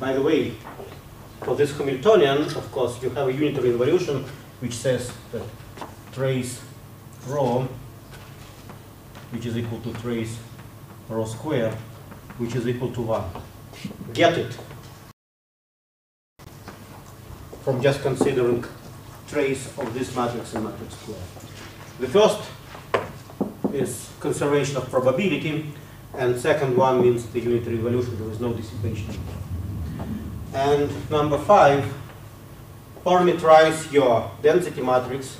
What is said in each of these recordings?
by the way, for this Hamiltonian, of course, you have a unitary evolution which says that trace rho, which is equal to trace rho square, which is equal to 1. Get it from just considering trace of this matrix and matrix square. The first is conservation of probability, and second one means the unitary evolution, there is no dissipation. And number five, parameterize your density matrix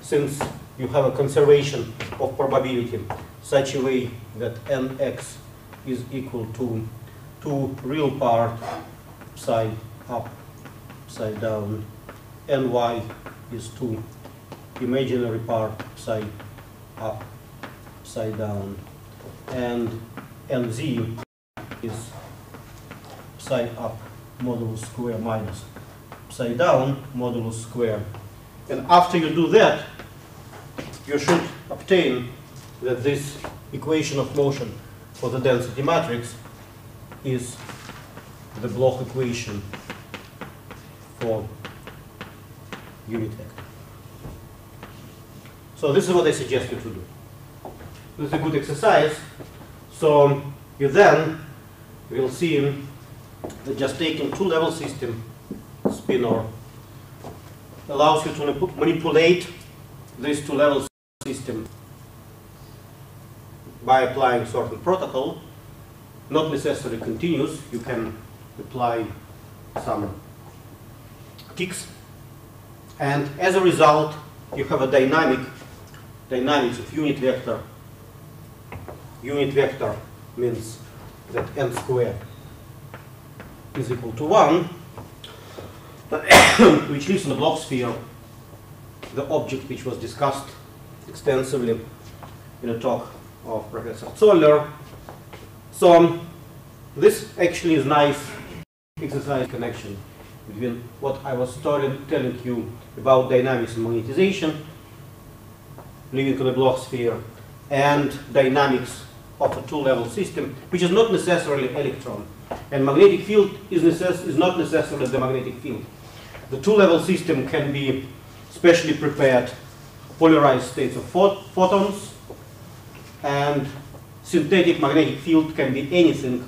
since you have a conservation of probability such a way that nx is equal to 2 real part psi up, psi down, ny is 2 imaginary part psi up, psi down, and nz is psi up modulus square minus psi down modulus square. And after you do that, you should obtain that this equation of motion for the density matrix is the Bloch equation for unit vector. So this is what I suggest you to do. This is a good exercise. So you then will see that just taking two-level system spinor allows you to manipulate this two-level system by applying certain protocol, not necessarily continuous, you can apply some kicks, and as a result, you have a dynamic dynamics of unit vector. Unit vector means that n squared is equal to 1, which lives in the Bloch sphere, the object which was discussed extensively in a talk of Professor Zoller. So um, this actually is nice exercise connection between what I was telling you about dynamics and magnetization, living in a Bloch sphere, and dynamics of a two-level system, which is not necessarily electron. And magnetic field is, is not necessarily the magnetic field. The two-level system can be specially prepared polarized states of phot photons, and synthetic magnetic field can be anything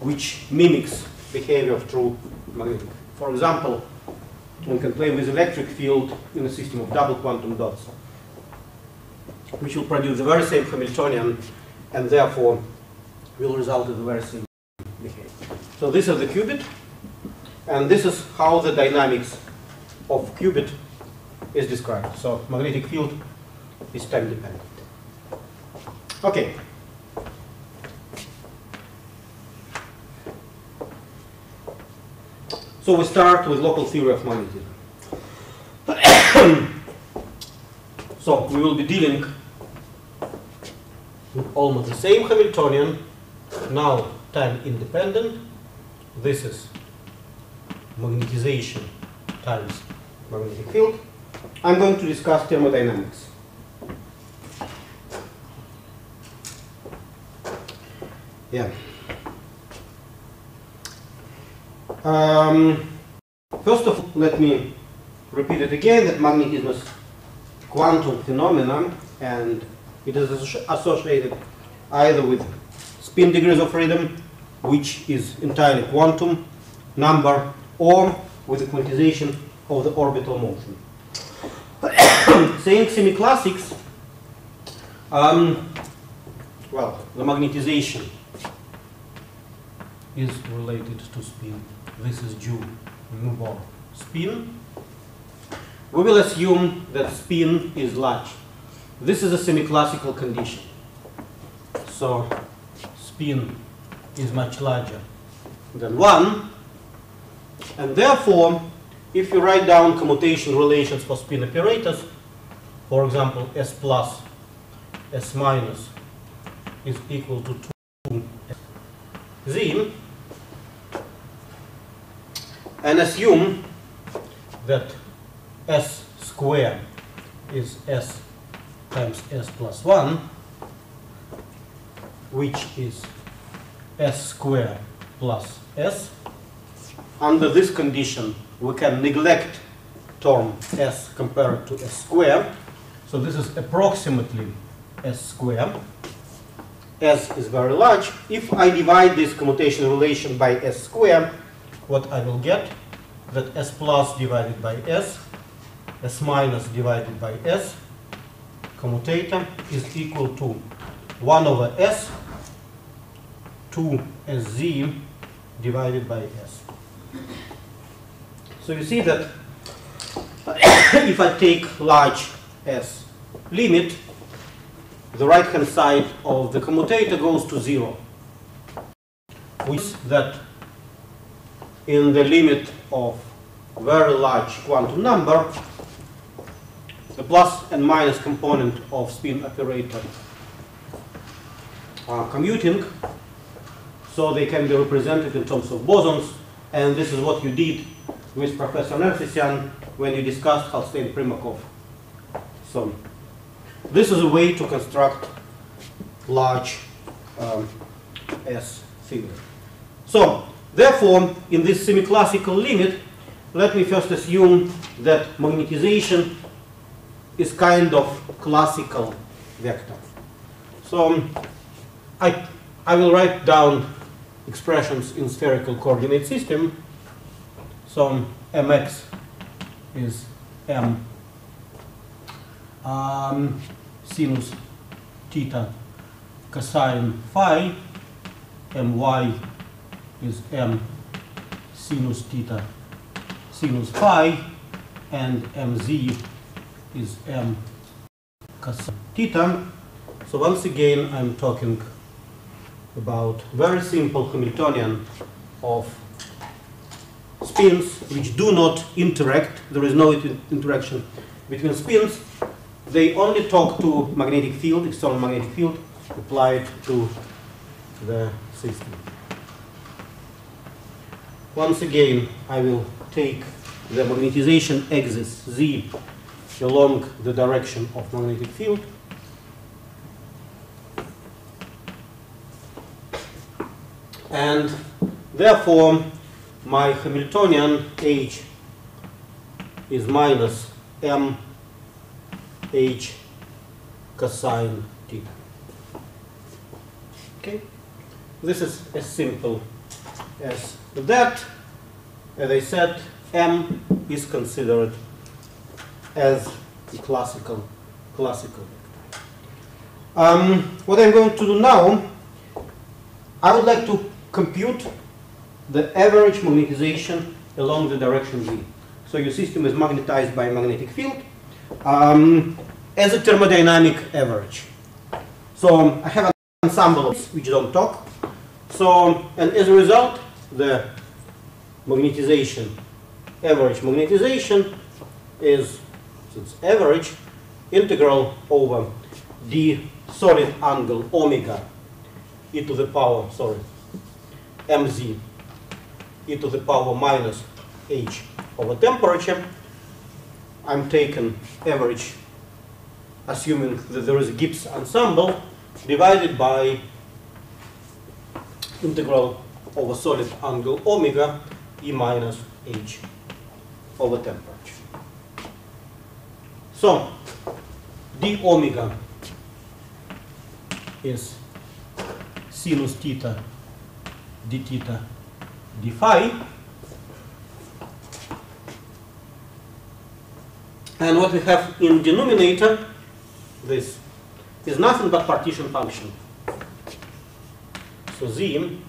which mimics behavior of true magnetic. For example, one can play with electric field in a system of double quantum dots, which will produce the very same Hamiltonian and therefore will result in the very same behavior. So this is the qubit, and this is how the dynamics of qubit is described. So magnetic field is time dependent. Okay. So we start with local theory of magnetism. so we will be dealing with almost the same Hamiltonian, now time independent. This is magnetization times magnetic field. I'm going to discuss thermodynamics. Yeah. Um, first of all, let me repeat it again that magnetism is quantum phenomenon and it is associated either with spin degrees of freedom, which is entirely quantum number, or with the quantization of the orbital motion. Saying semi-classics, um, well, the magnetization is related to spin. This is due bar spin. We will assume that spin is large. This is a semi-classical condition. So spin is much larger. than 1. And therefore, if you write down commutation relations for spin operators, for example, S plus, S minus is equal to 2 Z, and assume that S square is S times S plus 1, which is S square plus S, under this condition, we can neglect term s compared to s squared. So this is approximately s squared. s is very large. If I divide this commutation relation by s squared, what I will get, that s plus divided by s, s minus divided by s, commutator is equal to 1 over s 2 z divided by s. So you see that if I take large s limit, the right hand side of the commutator goes to 0. Which that in the limit of very large quantum number, the plus and minus component of spin operator are commuting, so they can be represented in terms of bosons, and this is what you did with Professor Nersesyan when you discussed Holstein-Primakoff. So this is a way to construct large um, S figure. So therefore, in this semi-classical limit, let me first assume that magnetization is kind of classical vector. So I, I will write down expressions in spherical coordinate system. So mx is m um, sinus theta cosine phi, my is m sinus theta sinus phi, and mz is m cosine theta. So once again, I'm talking about very simple Hamiltonian of spins which do not interact. There is no interaction between spins. They only talk to magnetic field, external magnetic field applied to the system. Once again, I will take the magnetization axis z along the direction of magnetic field and therefore my Hamiltonian H is minus m H cosine theta. Okay, this is as simple as that. As I said, m is considered as classical classical. Um, what I'm going to do now, I would like to compute the average magnetization along the direction z. So your system is magnetized by a magnetic field um, as a thermodynamic average. So I have an ensemble which don't talk. So, and as a result, the magnetization, average magnetization is, since average, integral over d solid angle omega e to the power, sorry, mz e to the power minus h over temperature. I'm taking average, assuming that there is a Gibbs ensemble, divided by integral over solid angle omega e minus h over temperature. So, d omega is sinus theta d theta d phi. And what we have in denominator, this, is nothing but partition function. So z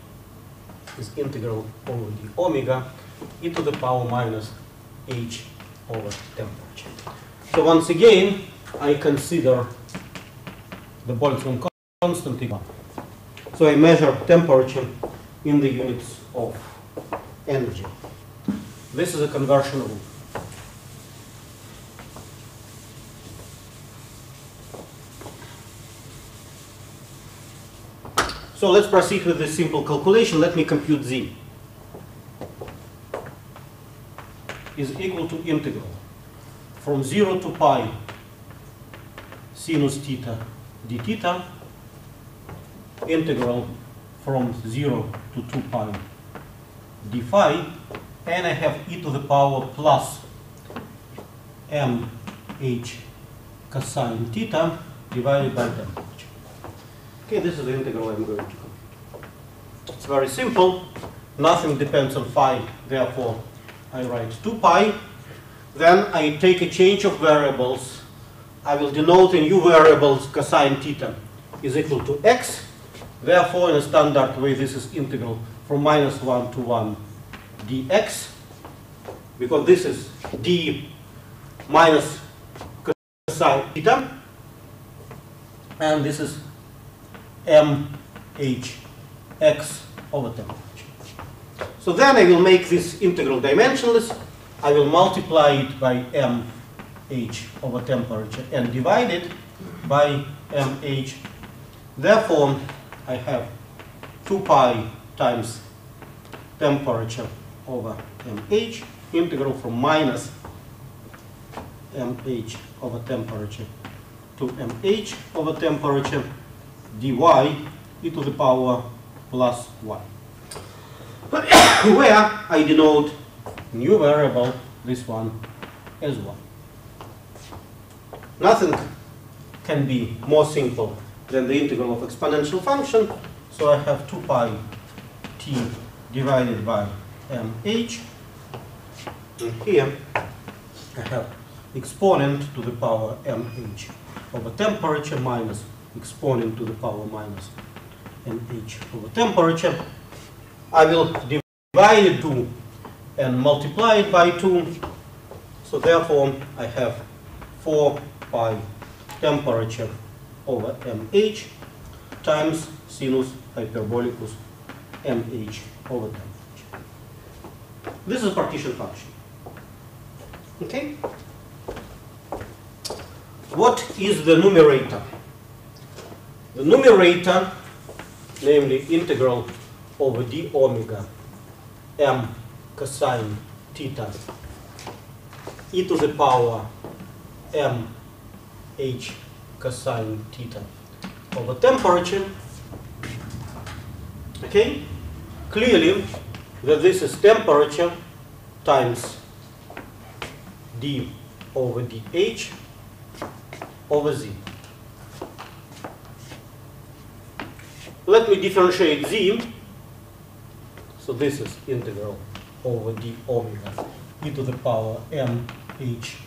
is integral over the omega e to the power minus h over temperature. So once again, I consider the Boltzmann constant. So I measure temperature in the units of energy. This is a conversion rule. So let's proceed with this simple calculation. Let me compute z is equal to integral from 0 to pi sinus theta d theta integral from 0 to 2 pi d phi and I have e to the power plus m h cosine theta divided by temperature. Okay, this is the integral I'm going to compute. It's very simple. Nothing depends on phi, therefore I write 2 pi. Then I take a change of variables. I will denote a new variable cosine theta is equal to x. Therefore, in a standard way, this is integral from minus 1 to 1 dx. Because this is d minus cosine theta. And this is m h x over temperature. So then I will make this integral dimensionless. I will multiply it by m h over temperature and divide it by m h. Therefore, I have 2 pi times temperature over mh, integral from minus mh over temperature to mh over temperature dy e to the power plus 1. Where I denote new variable, this one, as 1. Nothing can be more simple than the integral of exponential function. So I have 2 pi t divided by mh. And here I have exponent to the power mh over temperature minus exponent to the power minus mh over temperature. I will divide it 2 and multiply it by 2. So therefore I have 4 pi temperature over mh times sinus hyperbolicus mh over temperature. This is partition function. Okay? What is the numerator? The numerator, namely integral over d omega m cosine theta e to the power m h cosine theta over temperature. Okay? Clearly that this is temperature times d over dh over z. Let me differentiate z. So this is integral over d omega e to the power m h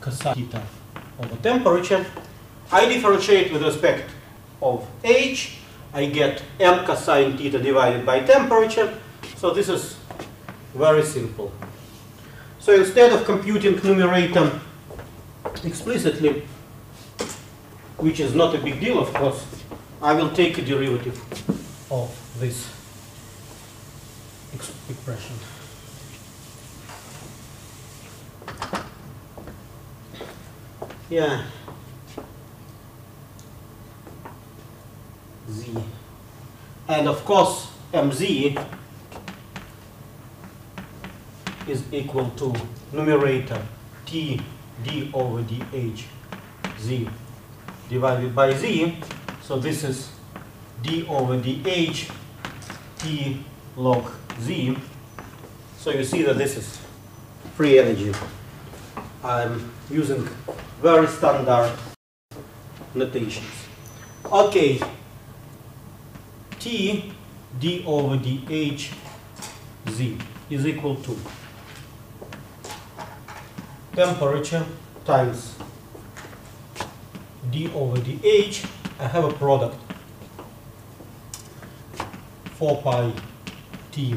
cosine theta over temperature. I differentiate with respect of h. I get m cosine theta divided by temperature. So this is very simple. So instead of computing numerator explicitly, which is not a big deal, of course, I will take a derivative of this expression. Yeah. Z. And of course, mz is equal to numerator t d over dh z divided by z. So this is d over dh t log z. So you see that this is free energy. I'm using very standard notations. Okay, D over dh z is equal to temperature times d over dh. I have a product 4 pi t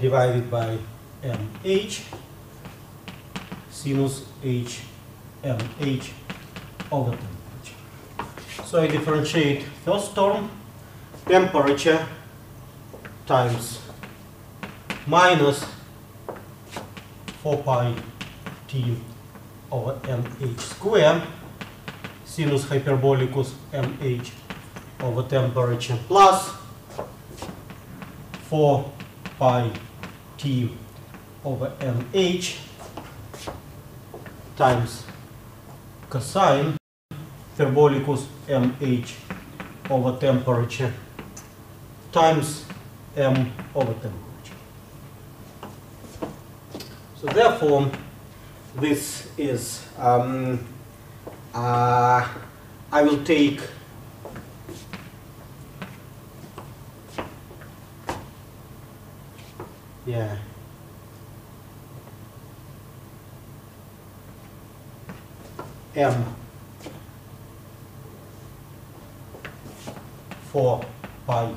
divided by mh sinus h mh over temperature. So I differentiate first term temperature times minus 4 pi t over mh square sinus hyperbolicus mh over temperature plus 4 pi t over mh times cosine hyperbolicus mh over temperature times m over temperature. So therefore, this is, um, uh, I will take yeah. M four pi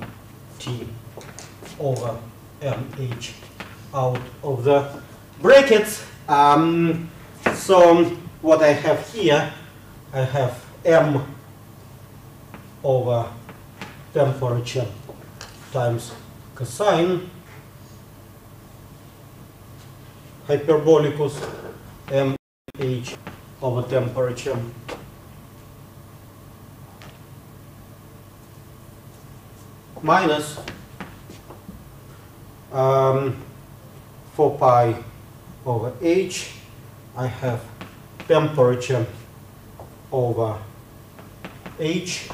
t over mh out of the brackets. Um, so what I have here, I have m over temperature times cosine hyperbolicus mh over temperature minus um, 4 pi over h. I have temperature over h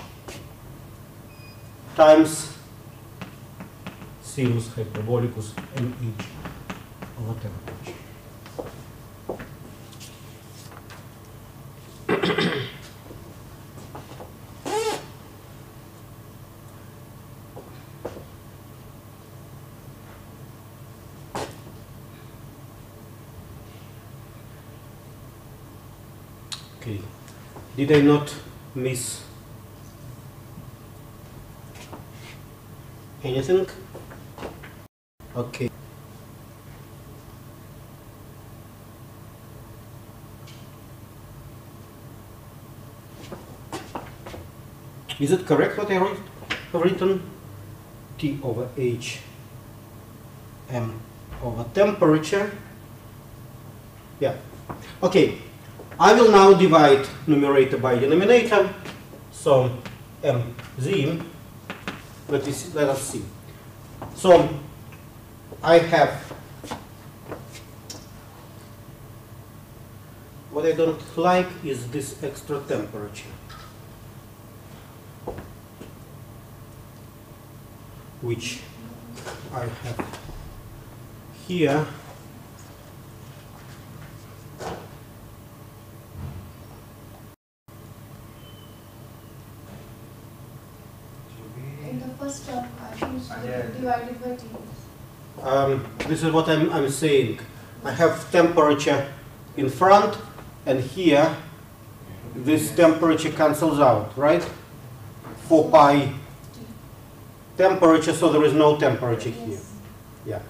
times sinus hyperbolicus mh over temperature. Okay. Did I not miss anything? Okay. Is it correct what I wrote, have written? T over H M over temperature. Yeah. Okay. I will now divide numerator by denominator. So m z. Let us let us see. So I have what I don't like is this extra temperature. Which I have here In the first term, I choose Yeah. divided by t. Um, this is what I'm, I'm saying. I have temperature in front, and here this temperature cancels out, right? 4 pi temperature, so there is no temperature here. Yeah.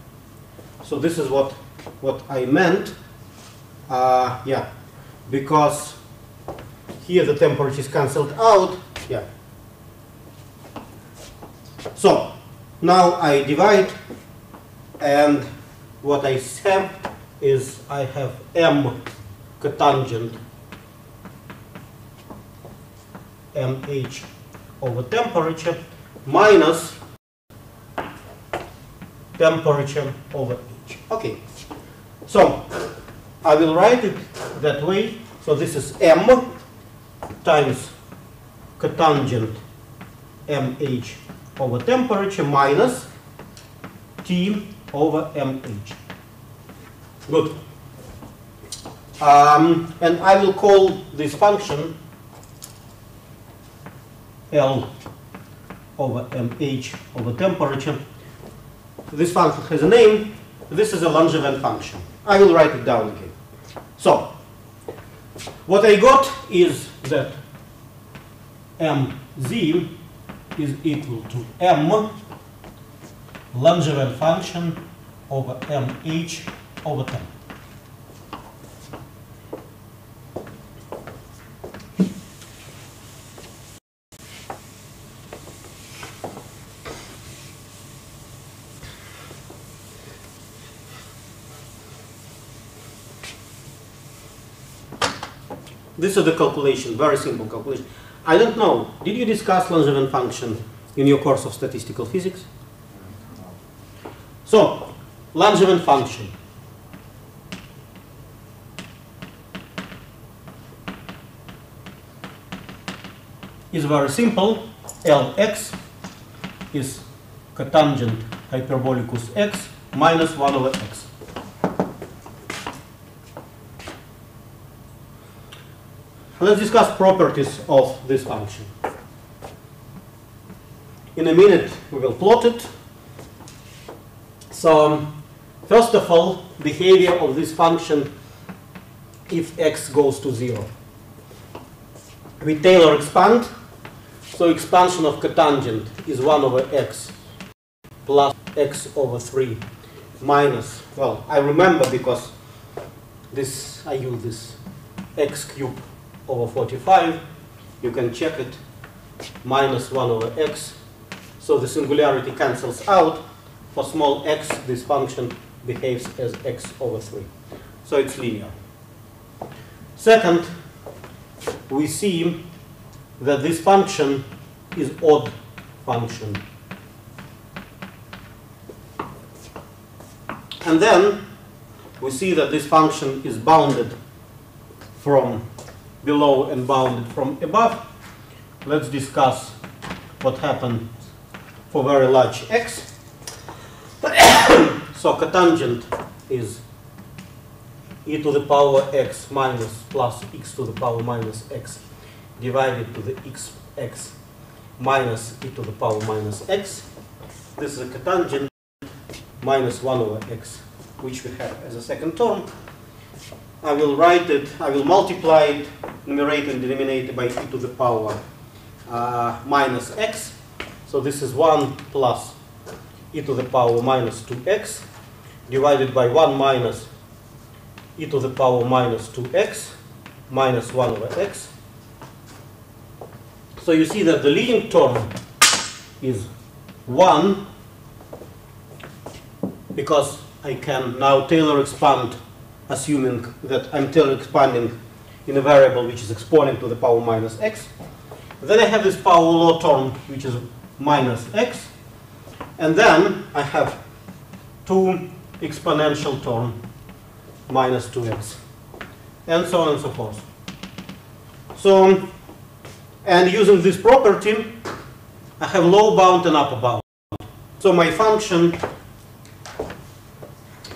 So this is what what I meant. Uh, yeah, because here the temperature is cancelled out. Yeah. So now I divide, and what I have is I have m cotangent mh over temperature minus temperature over h. Okay. So I will write it that way. So this is m times cotangent mh over temperature minus t over mh. Good. Um, and I will call this function L over mh over temperature. This function has a name. This is a Langevin function. I will write it down again. So, what I got is that mz is equal to m Langevin function over mh over temp. This is the calculation, very simple calculation. I don't know, did you discuss Langevin function in your course of statistical physics? So, Langevin function. is very simple. Lx is cotangent hyperbolicus x minus 1 over x. Let's discuss properties of this function. In a minute, we will plot it. So, um, first of all, behavior of this function if x goes to 0. We Taylor expand, so expansion of cotangent is 1 over x plus x over 3 minus, well, I remember because this, I use this x cube over 45, you can check it, minus 1 over x, so the singularity cancels out. For small x, this function behaves as x over 3. So it's linear. Second, we see that this function is odd function. And then we see that this function is bounded from below and bounded from above. Let's discuss what happens for very large x. so cotangent is e to the power x minus plus x to the power minus x divided to the x x minus e to the power minus x. This is a cotangent minus 1 over x, which we have as a second term. I will write it, I will multiply it, numerator and denominator by e to the power uh, minus x. So this is 1 plus e to the power minus 2x divided by 1 minus e to the power minus 2x minus 1 over x. So you see that the leading term is 1 because I can now Taylor expand assuming that I'm Taylor expanding in a variable which is exponent to the power minus x. Then I have this power law term which is minus x. And then I have two exponential term minus 2x. And so on and so forth. So, and using this property, I have low bound and upper bound. So my function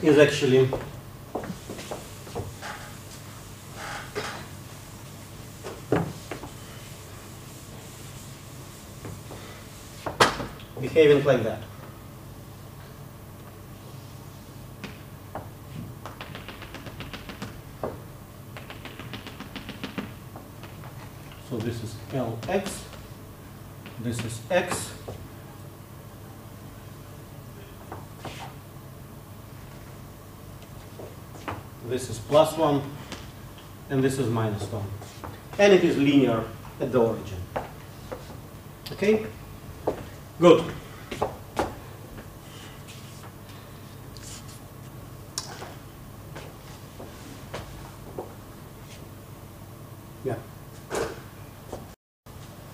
is actually behaving like that. So this is Lx, this is x, this is plus 1, and this is minus 1. And it is linear at the origin. Okay? Good. Yeah.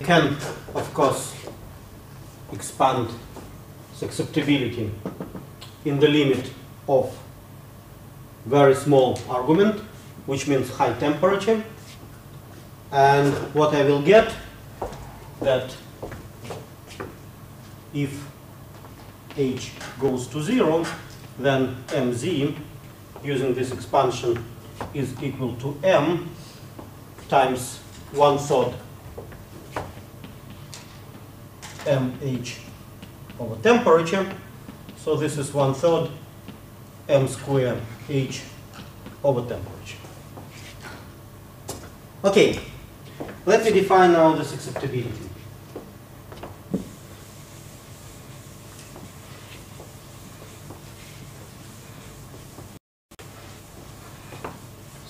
Can, of course, expand susceptibility in the limit of very small argument, which means high temperature. And what I will get that if h goes to 0, then mz, using this expansion, is equal to m times one third mh over temperature. So this is one third m squared h over temperature. Okay, let me define now susceptibility.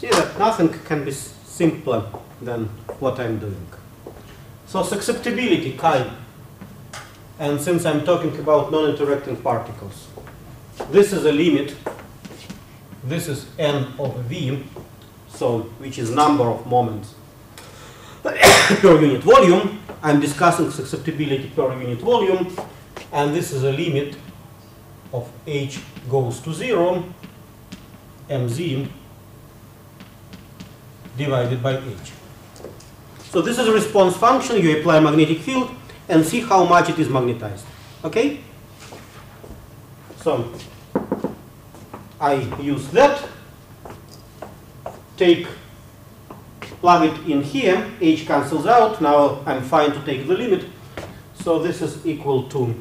See that nothing can be simpler than what I'm doing. So susceptibility, chi, and since I'm talking about non-interacting particles, this is a limit, this is n over v, so which is number of moments per unit volume. I'm discussing susceptibility per unit volume, and this is a limit of h goes to 0, mz divided by h. So this is a response function. You apply magnetic field and see how much it is magnetized. Okay? So I use that, take plug it in here, h cancels out, now I'm fine to take the limit. So this is equal to,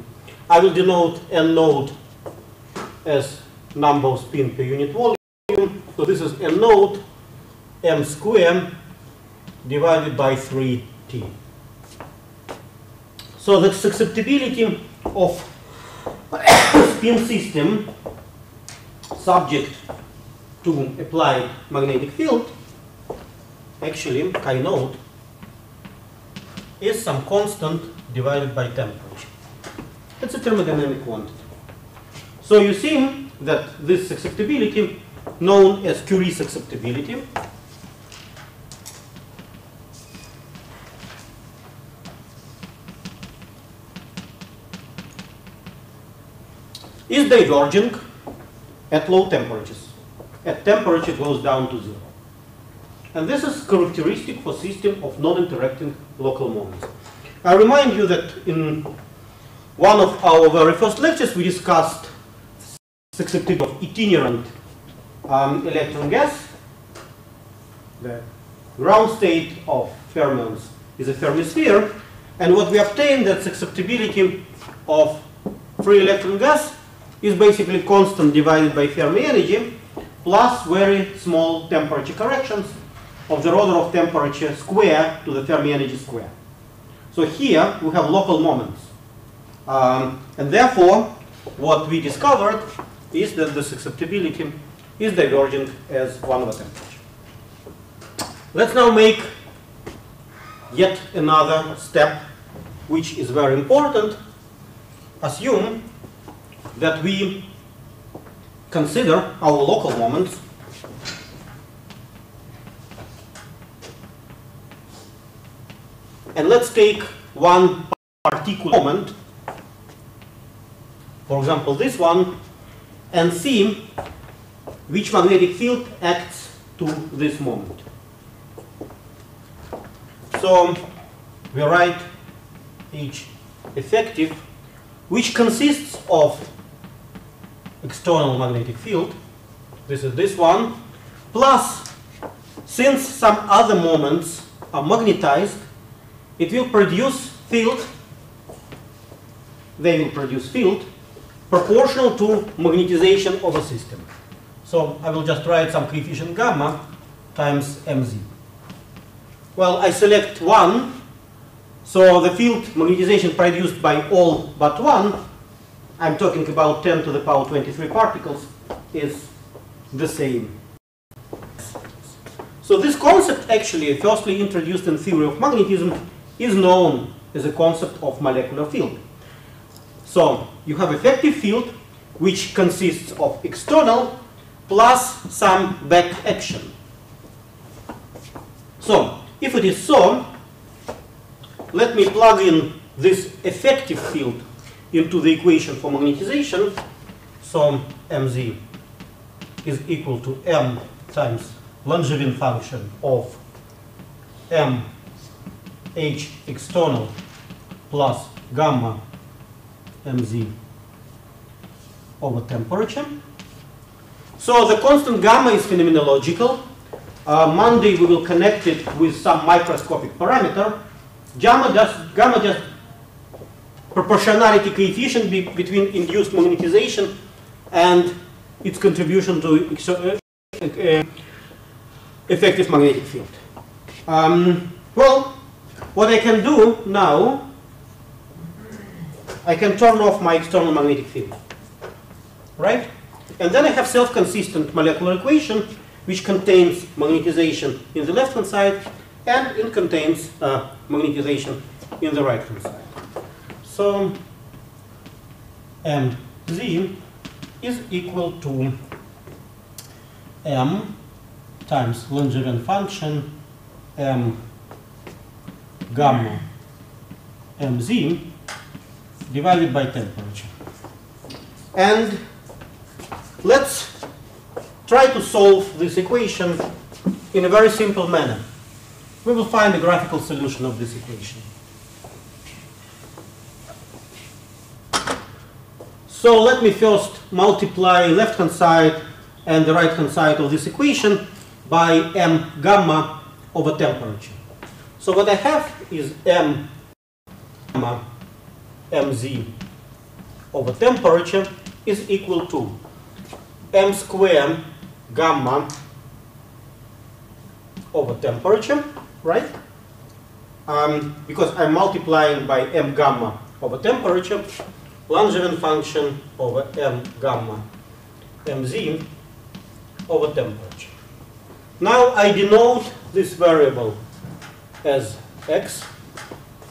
I will denote n naught as number of spin per unit volume. So this is n naught m squared divided by 3t. So the susceptibility of spin system subject to applied magnetic field, actually chi naught, is some constant divided by temperature. It's a thermodynamic quantity. So you see that this susceptibility, known as Curie susceptibility, is diverging at low temperatures. At temperature it goes down to zero. And this is characteristic for system of non-interacting local moments. I remind you that in one of our very first lectures we discussed susceptibility of itinerant um, electron gas. The ground state of fermions is a fermisphere, and what we obtained that susceptibility of free electron gas is basically constant divided by Fermi energy plus very small temperature corrections of the order of temperature square to the Fermi energy square. So here we have local moments. Um, and therefore, what we discovered is that the susceptibility is divergent as 1 over temperature. Let's now make yet another step which is very important. Assume that we consider our local moments. And let's take one particular moment. For example this one and see which magnetic field acts to this moment. So we write H effective which consists of external magnetic field, this is this one, plus since some other moments are magnetized, it will produce field, they will produce field proportional to magnetization of a system. So I will just write some coefficient gamma times mz. Well, I select one, so the field magnetization produced by all but one I'm talking about 10 to the power 23 particles, is the same. So this concept actually firstly introduced in theory of magnetism is known as a concept of molecular field. So you have effective field which consists of external plus some back action. So if it is so, let me plug in this effective field into the equation for magnetization, so mz is equal to m times Langevin function of m h external plus gamma mz over temperature. So the constant gamma is phenomenological. Uh, Monday we will connect it with some microscopic parameter. Gamma just, gamma just proportionality coefficient be between induced magnetization and its contribution to uh, uh, effective magnetic field. Um, well, what I can do now, I can turn off my external magnetic field, right? And then I have self-consistent molecular equation which contains magnetization in the left-hand side and it contains uh, magnetization in the right-hand side. So mz is equal to m times Langevin function m gamma mz divided by temperature. And let's try to solve this equation in a very simple manner. We will find a graphical solution of this equation. So let me first multiply left-hand side and the right-hand side of this equation by m gamma over temperature. So what I have is m gamma mz over temperature is equal to m square gamma over temperature, right? Um, because I'm multiplying by m gamma over temperature, Langevin function over m gamma mz over temperature. Now I denote this variable as x,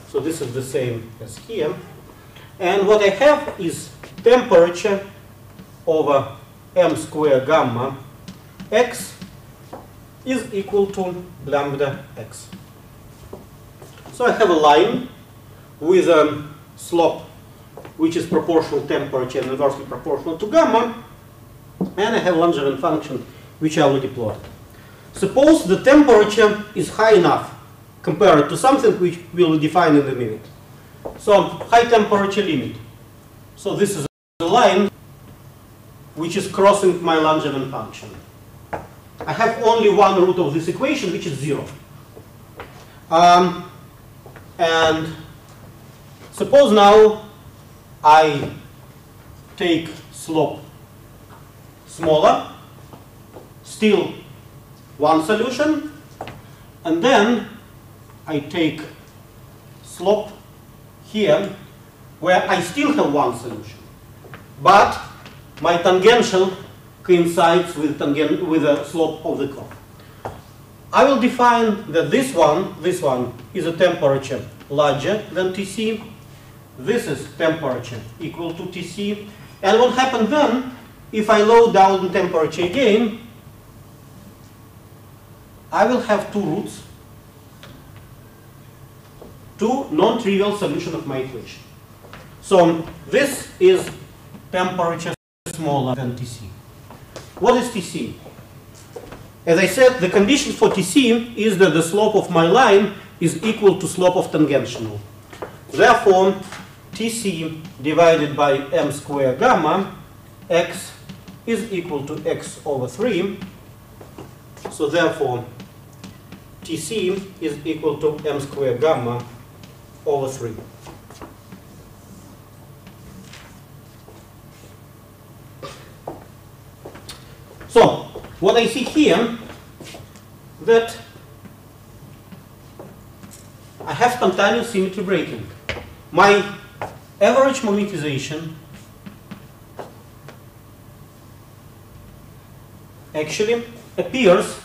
so this is the same as here. And what I have is temperature over m square gamma x is equal to lambda x. So I have a line with a slope which is proportional to temperature and inversely proportional to gamma, and I have Langevin function which I will deploy. Suppose the temperature is high enough compared to something which we'll define in a minute. So high temperature limit. So this is the line which is crossing my Langevin function. I have only one root of this equation, which is zero. Um, and suppose now I take slope smaller, still one solution, and then I take slope here where I still have one solution. But my tangential coincides with, tangent, with the slope of the curve. I will define that this one, this one, is a temperature larger than Tc. This is temperature equal to Tc. And what happens then, if I lower down the temperature again, I will have two roots, two non-trivial solution of my equation. So this is temperature smaller than Tc. What is Tc? As I said, the condition for Tc is that the slope of my line is equal to slope of tangential. Therefore, Tc divided by m square gamma x is equal to x over 3. So therefore, Tc is equal to m square gamma over 3. So, what I see here, that I have spontaneous symmetry breaking. My average magnetization actually appears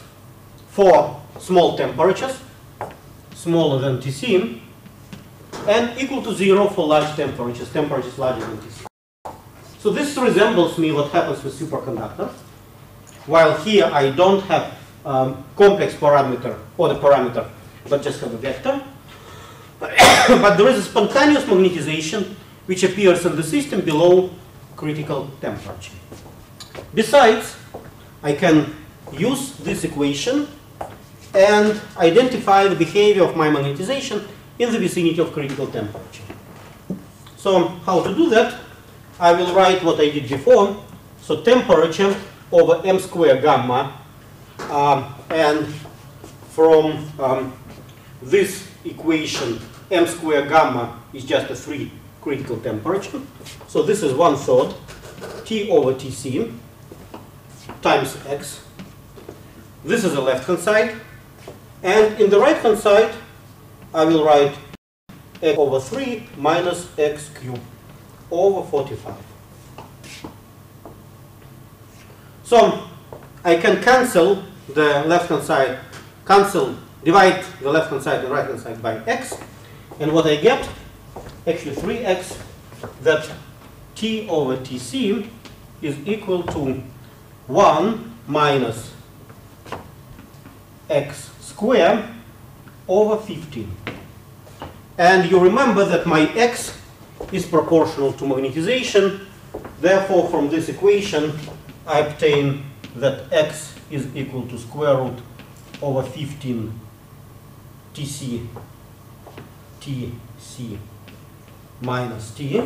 for small temperatures, smaller than Tc, and equal to zero for large temperatures, temperatures larger than Tc. So this resembles me what happens with superconductors while here I don't have um, complex parameter or the parameter, but just have a vector. but there is a spontaneous magnetization which appears in the system below critical temperature. Besides, I can use this equation and identify the behavior of my magnetization in the vicinity of critical temperature. So how to do that? I will write what I did before. So temperature over m square gamma um, and from um, this equation m square gamma is just a free critical temperature. So this is one third t over tc times x. This is the left hand side. And in the right hand side I will write x over 3 minus x cubed over 45 So I can cancel the left-hand side, cancel, divide the left-hand side and right-hand side by x. And what I get, actually 3x, that t over tc is equal to 1 minus x squared over 15. And you remember that my x is proportional to magnetization. Therefore, from this equation, I obtain that x is equal to square root over 15 tc tc minus t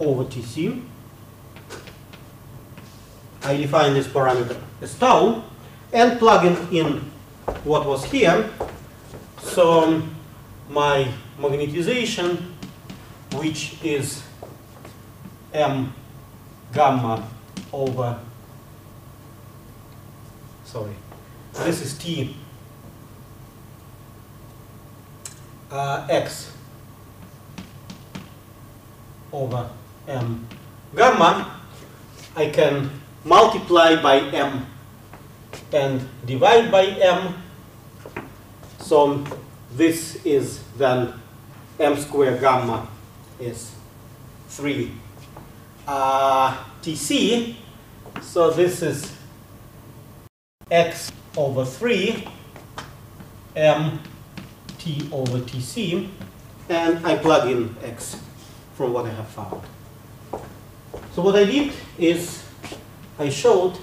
over tc I define this parameter as tau and plugging in what was here. So my magnetization, which is m gamma over, sorry, this is t uh, x over m gamma, I can multiply by m and divide by m. So this is then m square gamma is 3 uh, tc. So this is x over 3 m t over tc and I plug in x from what I have found. So what I did is I showed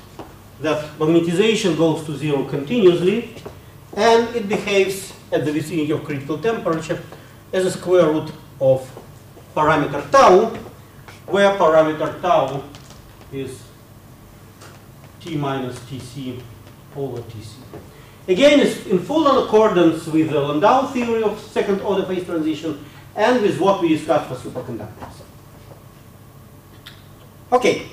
that magnetization goes to zero continuously and it behaves at the vicinity of critical temperature as a square root of parameter tau, where parameter tau is t minus tc over tc. Again, it's in full accordance with the Landau theory of second order phase transition and with what we discussed for superconductors. Okay.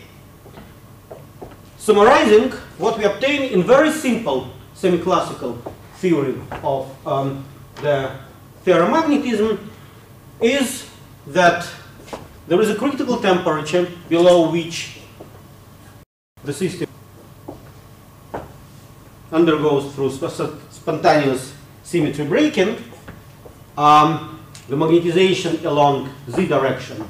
Summarizing, what we obtain in very simple semi-classical theory of um, the ferromagnetism is that there is a critical temperature below which the system undergoes through sp- spontaneous symmetry breaking, um, the magnetization along z direction.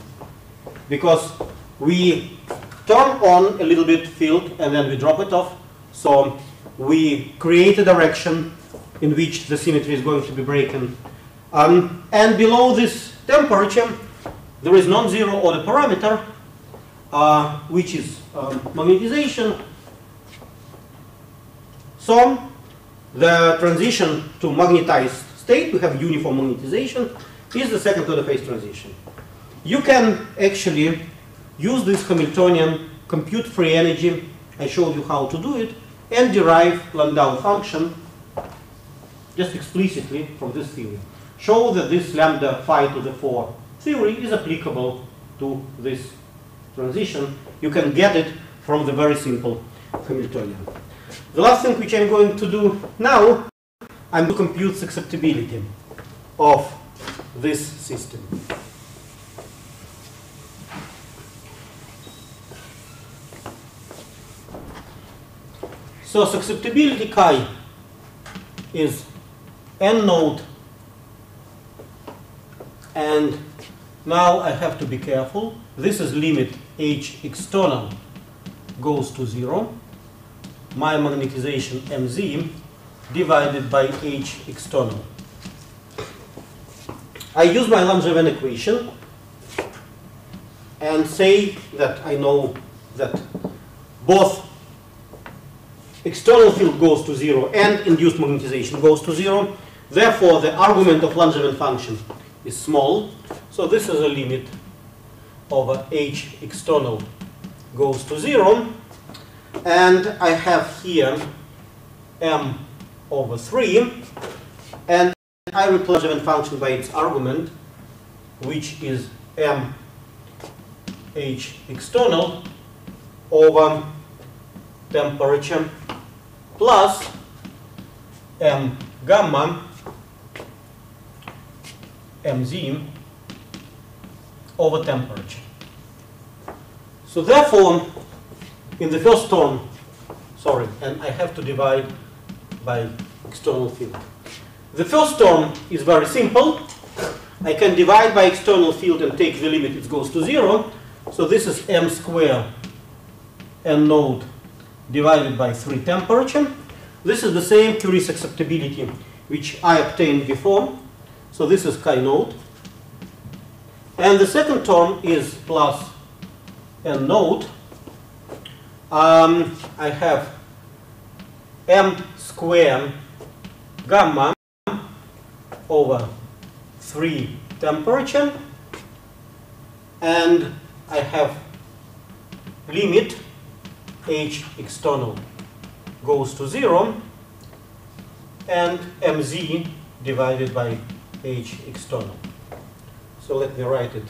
Because we turn on a little bit field and then we drop it off. So we create a direction in which the symmetry is going to be broken. Um, and below this temperature, there is non-zero order parameter, uh, which is um, magnetization. So the transition to magnetized state, we have uniform magnetization, is the second order phase transition. You can actually use this Hamiltonian compute free energy, I showed you how to do it, and derive Landau function just explicitly from this theory. Show that this lambda phi to the 4 theory is applicable to this transition. You can get it from the very simple Hamiltonian. The last thing which I'm going to do now, I'm to compute susceptibility of this system. So susceptibility chi is n naught and now I have to be careful. This is limit h external goes to zero. My magnetization mz divided by h external. I use my Langevin equation and say that I know that both external field goes to zero and induced magnetization goes to zero. Therefore, the argument of Langevin function is small. So this is a limit over h external goes to zero. And I have here m over 3. And I replace Langevin function by its argument, which is m h external over temperature plus m gamma mz over temperature. So therefore, in the first term, sorry, and I have to divide by external field. The first term is very simple. I can divide by external field and take the limit, it goes to zero. So this is m square n naught divided by 3 temperature. This is the same Curie susceptibility which I obtained before. So this is chi naught. And the second term is plus n naught. Um, I have m square gamma over 3 temperature and I have limit H external goes to 0 and mz divided by H external. So let me write it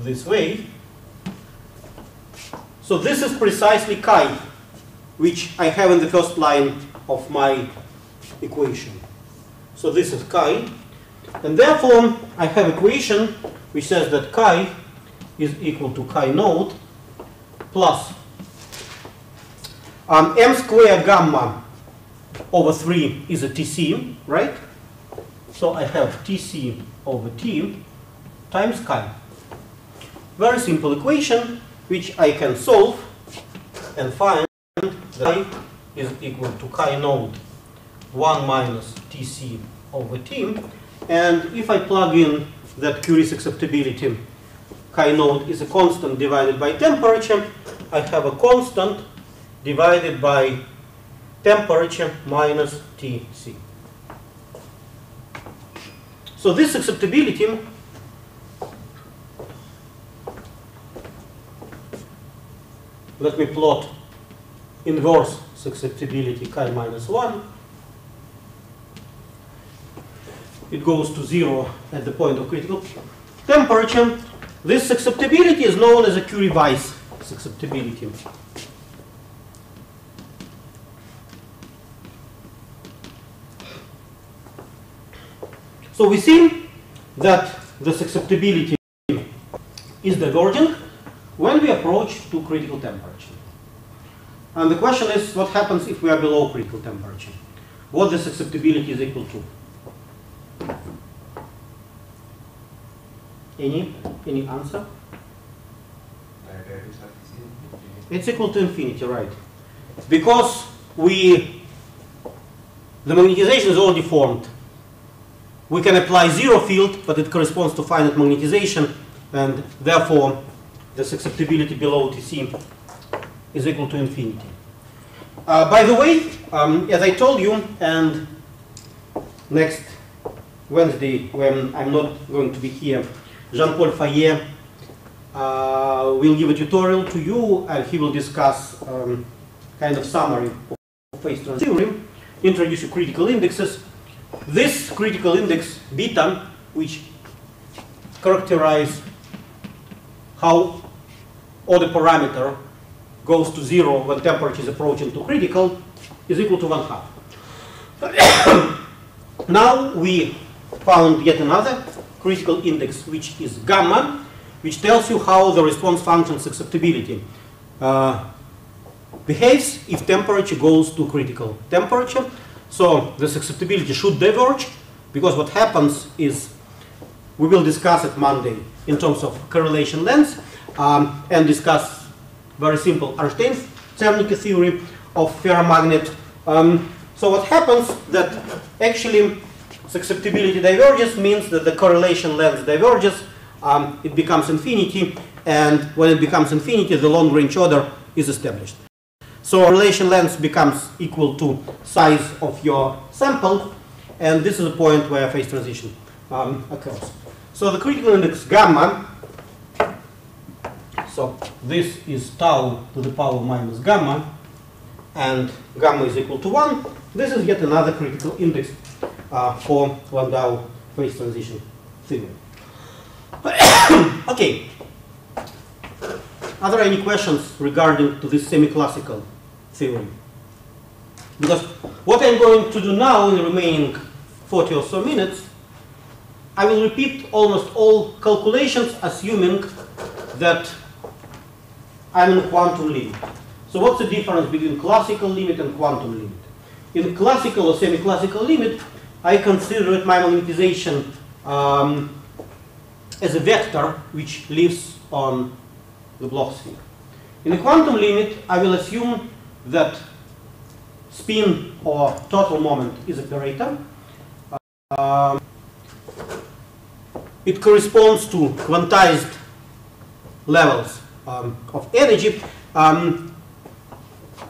this way. So this is precisely chi, which I have in the first line of my equation. So this is chi, and therefore I have equation which says that chi is equal to chi naught plus um, m square gamma over 3 is a tc, right? So I have tc over t times chi. Very simple equation which I can solve and find that chi is equal to chi naught 1 minus tc over t. And if I plug in that Curie susceptibility, chi naught is a constant divided by temperature, I have a constant divided by temperature minus Tc. So this susceptibility let me plot inverse susceptibility chi minus 1. It goes to 0 at the point of critical temperature. This susceptibility is known as a Curie-Weiss susceptibility. So we see that the susceptibility is divergent when we approach to critical temperature. And the question is, what happens if we are below critical temperature? What the susceptibility is equal to? Any, any answer? It's equal to infinity, right? Because we, the magnetization is already formed. We can apply zero field, but it corresponds to finite magnetization, and therefore the susceptibility below Tc is equal to infinity. Uh, by the way, um, as I told you, and next Wednesday, when I'm not going to be here, Jean-Paul Fayet uh, will give a tutorial to you, and he will discuss um, kind of summary of phase transition theory, introduce you critical indexes. This critical index beta, which characterize how all the parameter goes to zero when temperature is approaching to critical, is equal to one half. now we found yet another critical index, which is gamma, which tells you how the response function susceptibility uh, behaves if temperature goes to critical temperature. So the susceptibility should diverge, because what happens is, we will discuss it Monday in terms of correlation length, um, and discuss very simple Ornstein-Zernike theory of ferromagnet. Um, so what happens that actually susceptibility diverges means that the correlation length diverges, um, it becomes infinity, and when it becomes infinity, the long range order is established. So correlation length becomes equal to size of your sample, and this is the point where phase transition um, occurs. So the critical index gamma, so this is tau to the power minus gamma, and gamma is equal to 1. This is yet another critical index uh, for Landau phase transition theory. okay. Are there any questions regarding to this semi-classical theory? Because what I'm going to do now in the remaining 40 or so minutes, I will repeat almost all calculations assuming that I'm in quantum limit. So what's the difference between classical limit and quantum limit? In classical or semi-classical limit, I consider my magnetization um, as a vector which lives on the Bloch sphere. In the quantum limit, I will assume that spin or total moment is operator. Um, it corresponds to quantized levels um, of energy, um,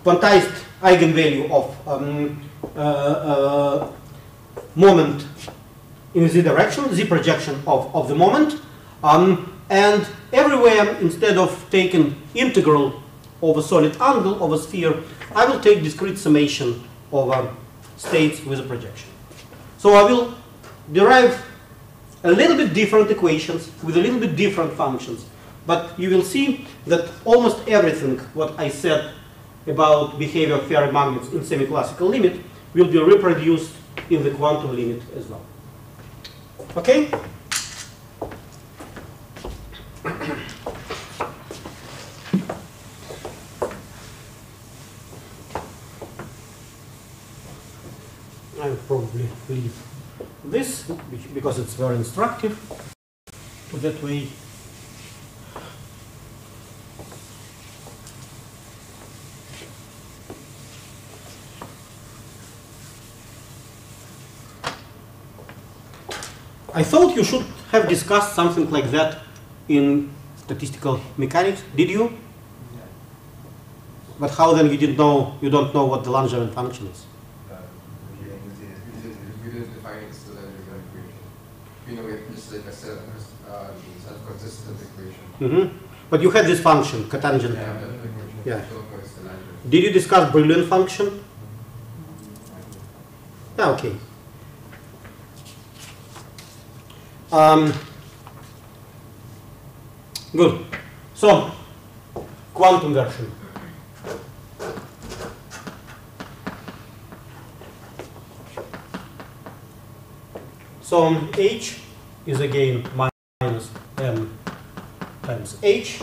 quantized eigenvalue of um, uh, uh, moment in z direction, z projection of, of the moment. Um, and everywhere, instead of taking integral a solid angle of a sphere, I will take discrete summation over states with a projection. So I will derive a little bit different equations with a little bit different functions. But you will see that almost everything what I said about behavior of ferromagnets in semi-classical limit will be reproduced in the quantum limit as well. Okay? I will probably leave this because it's very instructive. That way I thought you should have discussed something like that in statistical mechanics. Did you? But how then you didn't know, you don't know what the Langevin function is? Didn't didn't define it. We equation. hmm But you had this function, cotangent. Yeah. Yeah. Did you discuss Brillouin function? Yeah, okay. Um, good. So, quantum version. So h is again minus m times h.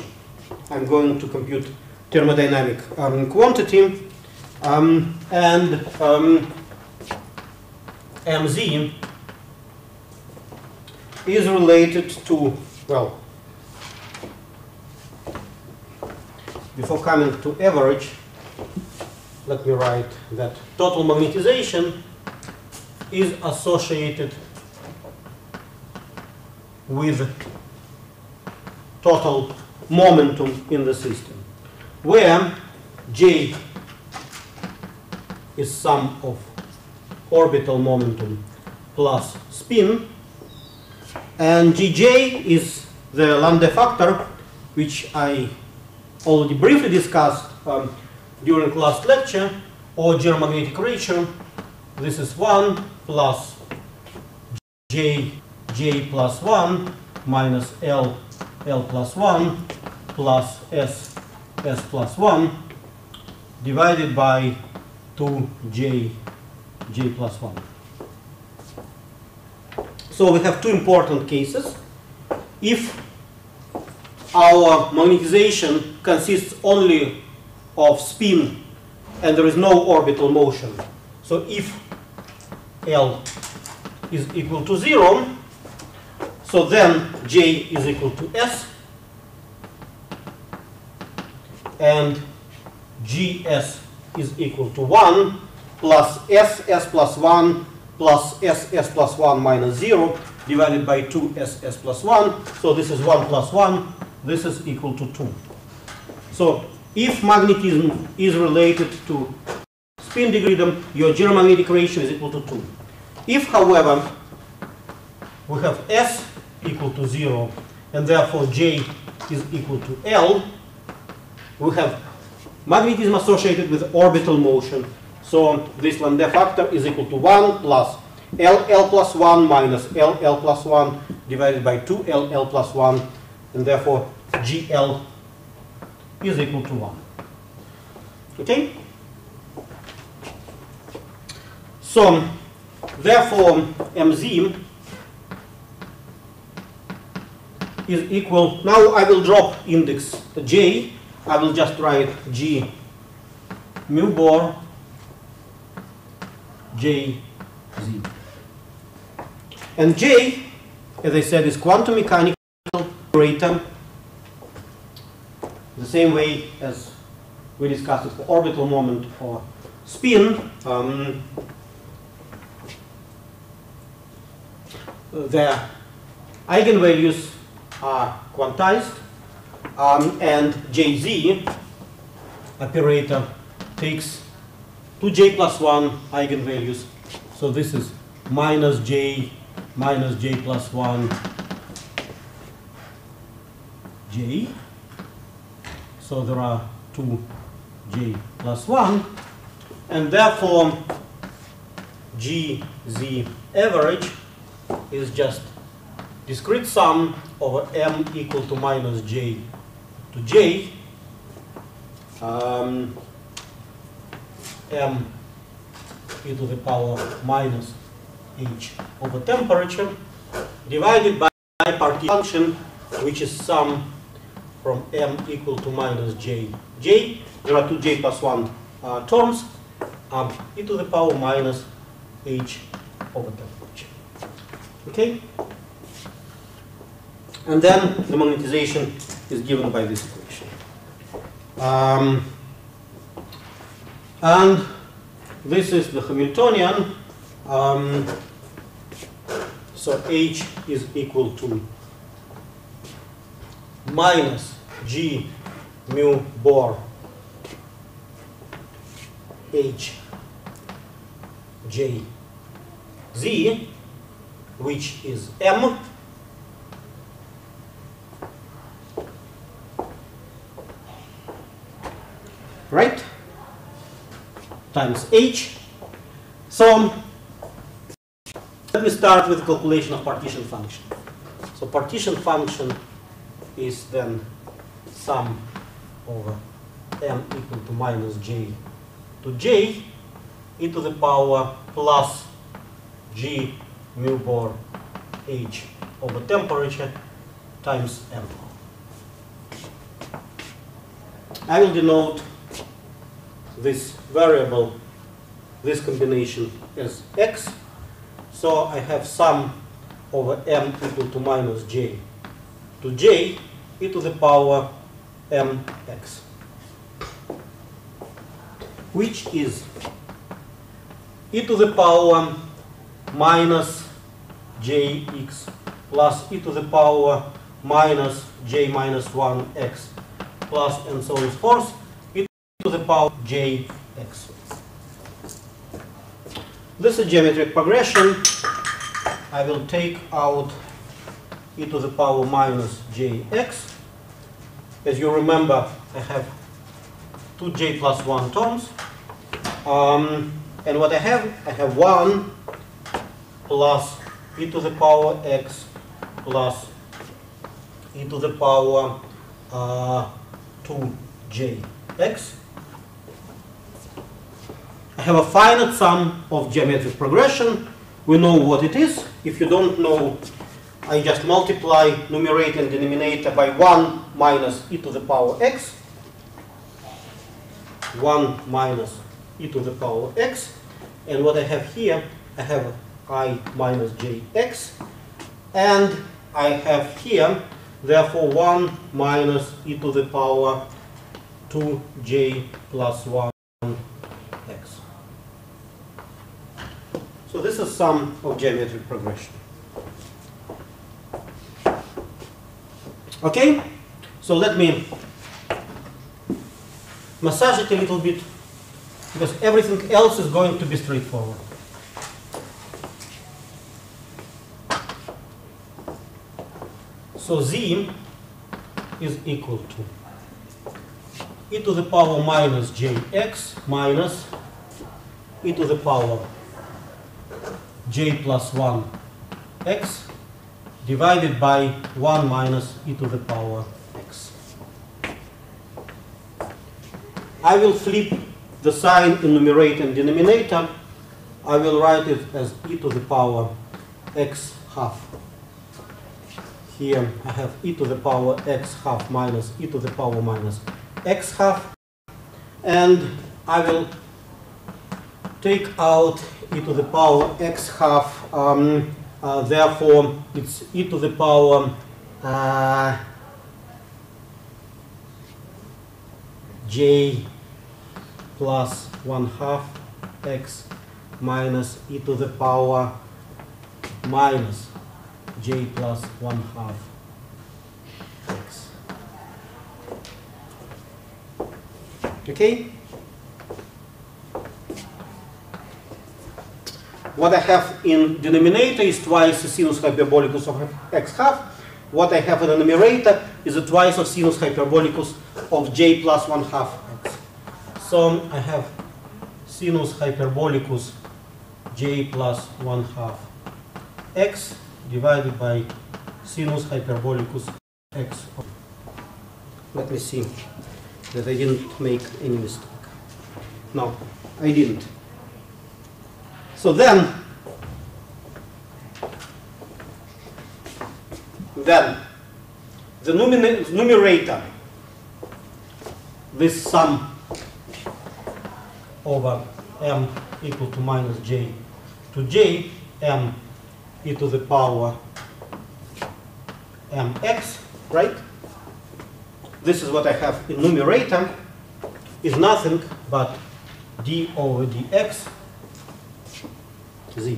I'm going to compute thermodynamic um, quantity um, and um, mz is related to, well, before coming to average, let me write that total magnetization is associated with total momentum in the system, where J is sum of orbital momentum plus spin, and Gj is the Landé factor, which I already briefly discussed um, during last lecture, or gyromagnetic ratio. This is 1 plus j, j plus 1 minus l, l plus 1 plus s, s plus 1 divided by 2j, j plus 1. So we have two important cases. If our magnetization consists only of spin and there is no orbital motion, so if L is equal to 0, so then J is equal to S and GS is equal to 1 plus S, S plus 1 plus S, S plus 1 minus 0 divided by 2 S, S plus 1. So this is 1 plus 1. This is equal to 2. So if magnetism is related to spin degree, then your gyromagnetic ratio is equal to 2. If, however, we have S equal to 0 and therefore J is equal to L, we have magnetism associated with orbital motion. So this Landé factor is equal to 1 plus L, L plus 1 minus L, L plus 1 divided by 2 L, L plus 1 and therefore GL is equal to 1. Okay? So therefore MZ is equal, now I will drop index J, I will just write G mu bar J Z. And J, as I said, is quantum mechanical operator, the same way as we discussed it for orbital moment or spin. Um, the eigenvalues are quantized um, and Jz operator takes 2j plus 1 eigenvalues. So this is minus j minus j plus 1 j. So there are 2j plus 1, and therefore gz average is just discrete sum over m equal to minus j to j um, m e to the power minus h over temperature divided by partition function which is sum from m equal to minus j. j, there are two j plus 1 uh, terms, um, e to the power minus h over temperature. Okay? And then the magnetization is given by this equation. Um, and this is the Hamiltonian. Um, so H is equal to minus G mu bar H J Z, which is M right? Times h. So let me start with calculation of partition function. So partition function is then sum over m equal to minus j to j e to the power plus g mu bar h over temperature times m. I will denote this variable, this combination as x. So I have sum over m equal to minus j to j e to the power mx, which is e to the power minus jx plus e to the power minus j minus 1x plus and so on and so forth the power jx. This is geometric progression. I will take out e to the power minus jx. As you remember, I have 2j plus 1 terms. Um, and what I have, I have 1 plus e to the power x plus e to the power uh, 2jx. I have a finite sum of geometric progression. We know what it is. If you don't know, I just multiply numerator and denominator by 1 minus e to the power x. 1 minus e to the power x. And what I have here, I have i minus jx. And I have here, therefore, 1 minus e to the power 2j plus 1 x. So this is sum of geometric progression. Okay? So let me massage it a little bit because everything else is going to be straightforward. So z is equal to e to the power minus jx minus e to the power j plus 1 x divided by 1 minus e to the power x. I will flip the sign in numerator and denominator. I will write it as e to the power x half. Here I have e to the power x half minus e to the power minus x half. And I will take out e to the power x half. Um, uh, therefore, it's e to the power uh, j plus 1 half x minus e to the power minus j plus 1 half x. Okay? What I have in denominator is twice the sinus hyperbolicus of x half. What I have in numerator is twice of sinus hyperbolicus of j plus 1 half x. So I have sinus hyperbolicus j plus 1 half x divided by sinus hyperbolicus x. Let me see that I didn't make any mistake. No, I didn't. So then, then the numerator, this sum over m equal to minus j to j m e to the power mx, right? This is what I have in numerator, is nothing but d over dx z.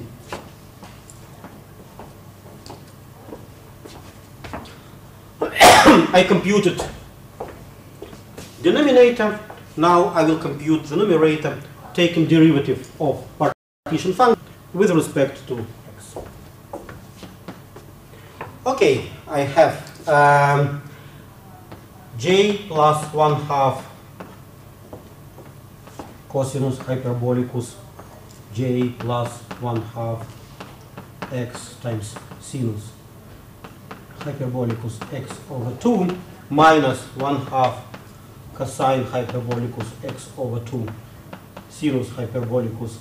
I computed denominator. Now I will compute the numerator taking derivative of partition function with respect to x. Okay, I have um, j plus 1 half cosinus hyperbolicus j plus 1 half x times sinus hyperbolicus x over 2 minus 1 half cosine hyperbolicus x over 2 sinus hyperbolicus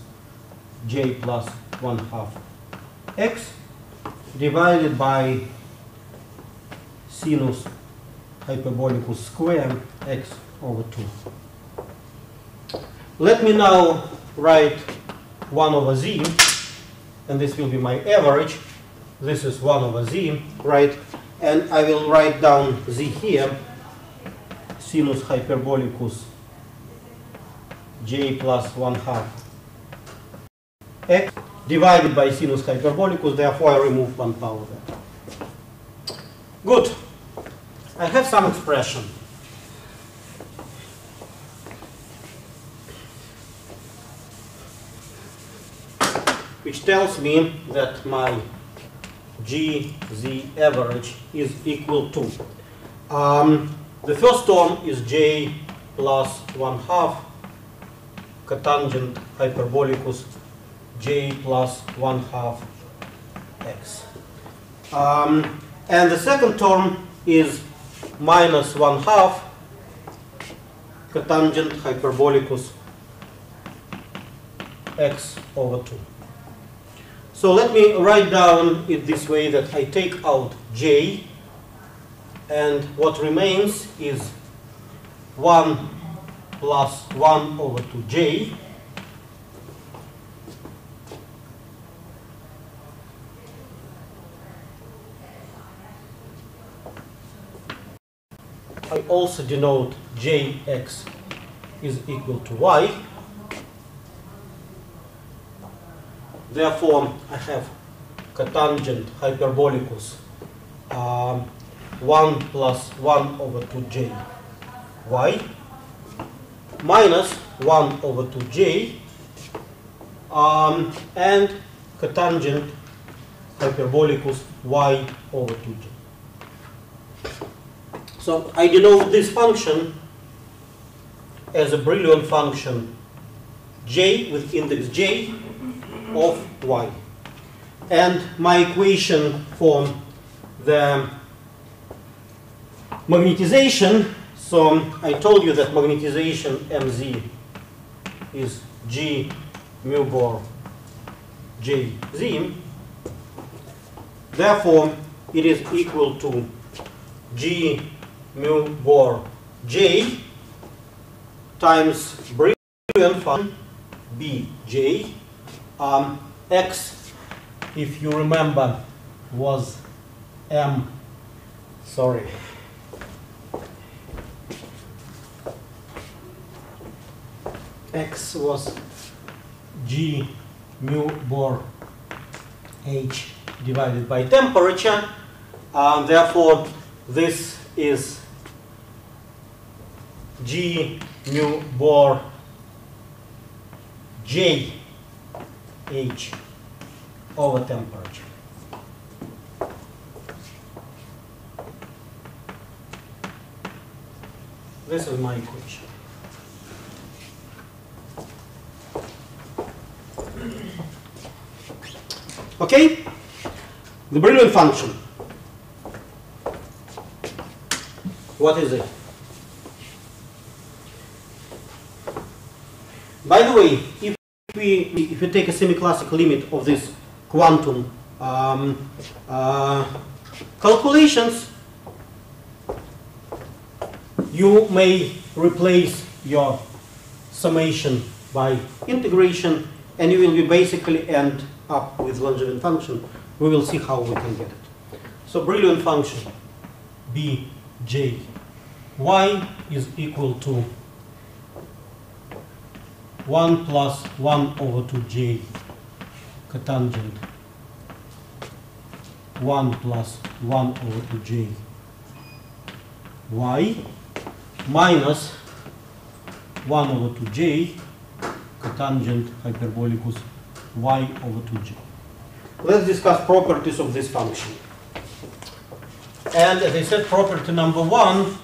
j plus 1 half x divided by sinus hyperbolicus square x over 2. Let me now write 1 over z, and this will be my average. This is 1 over z, right? And I will write down z here, sinus hyperbolicus j plus 1 half x divided by sinus hyperbolicus, therefore I remove one power there. Good. I have some expression. Which tells me that my GZ average is equal to. Um, the first term is J plus 1 half cotangent hyperbolicus J plus 1 half X. Um, and the second term is minus 1 half cotangent hyperbolicus X over 2. So let me write down it this way that I take out j and what remains is 1 plus 1 over 2j I also denote jx is equal to y Therefore, I have cotangent hyperbolicus um, 1 plus 1 over 2j y minus 1 over 2j um, and cotangent hyperbolicus y over 2j. So I denote this function as a Brillouin function j with index j of y. And my equation for the magnetization, so I told you that magnetization mz is g mu bar j z. Therefore, it is equal to g mu bar j times Brillouin function bj um, x, if you remember, was m, sorry, x was g mu bar h divided by temperature. Um, therefore, this is g mu bar j H over temperature. This is my equation. Okay? The Brillouin function. What is it? By the way, if we if we take a semi-classical limit of this quantum um, uh, calculations, you may replace your summation by integration, and you will be basically end up with Langevin function. We will see how we can get it. So Brillouin function b j y is equal to 1 plus 1 over 2j cotangent 1 plus 1 over 2j y minus 1 over 2j cotangent hyperbolicus y over 2j. Let's discuss properties of this function. And as I said, property number one,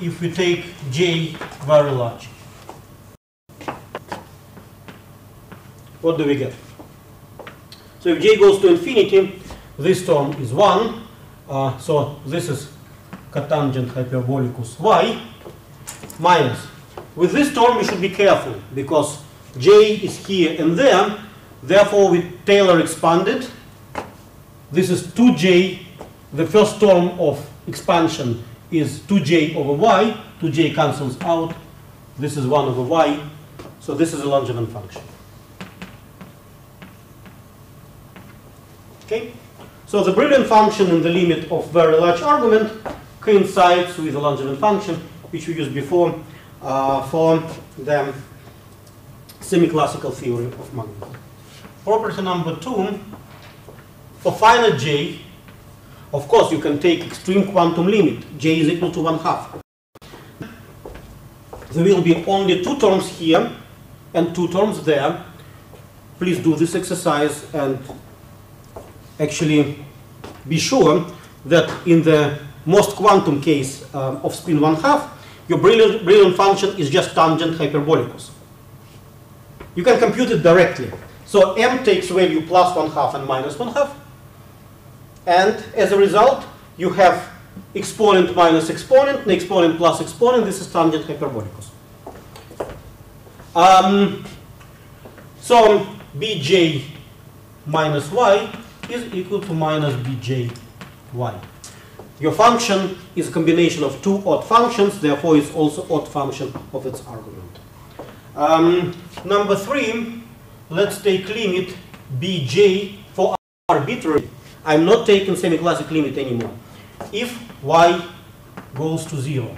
if we take j very large, what do we get? So if j goes to infinity, this term is 1, uh, so this is cotangent hyperbolicus y minus. With this term we should be careful because j is here and there, therefore we Taylor expanded. This is 2j, the first term of expansion is 2j over y, 2j cancels out, this is 1 over y, so this is a Langevin function. Okay? So the Brillouin function in the limit of very large argument coincides with the Langevin function, which we used before uh, for the semi-classical theory of magnitude. Property number two, for finite j, of course you can take extreme quantum limit, j is equal to one half. There will be only two terms here and two terms there. Please do this exercise and actually be sure that in the most quantum case uh, of spin one half, your Brillouin, Brillouin function is just tangent hyperbolicus. You can compute it directly. So m takes value plus one half and minus one half. And as a result, you have exponent minus exponent, and exponent plus exponent. This is tangent hyperbolicus. Um, so bj minus y is equal to minus bj y. Your function is a combination of two odd functions, therefore it's also odd function of its argument. Um, number three, let's take limit bj for arbitrary. I'm not taking semi-classic limit anymore. If y goes to zero,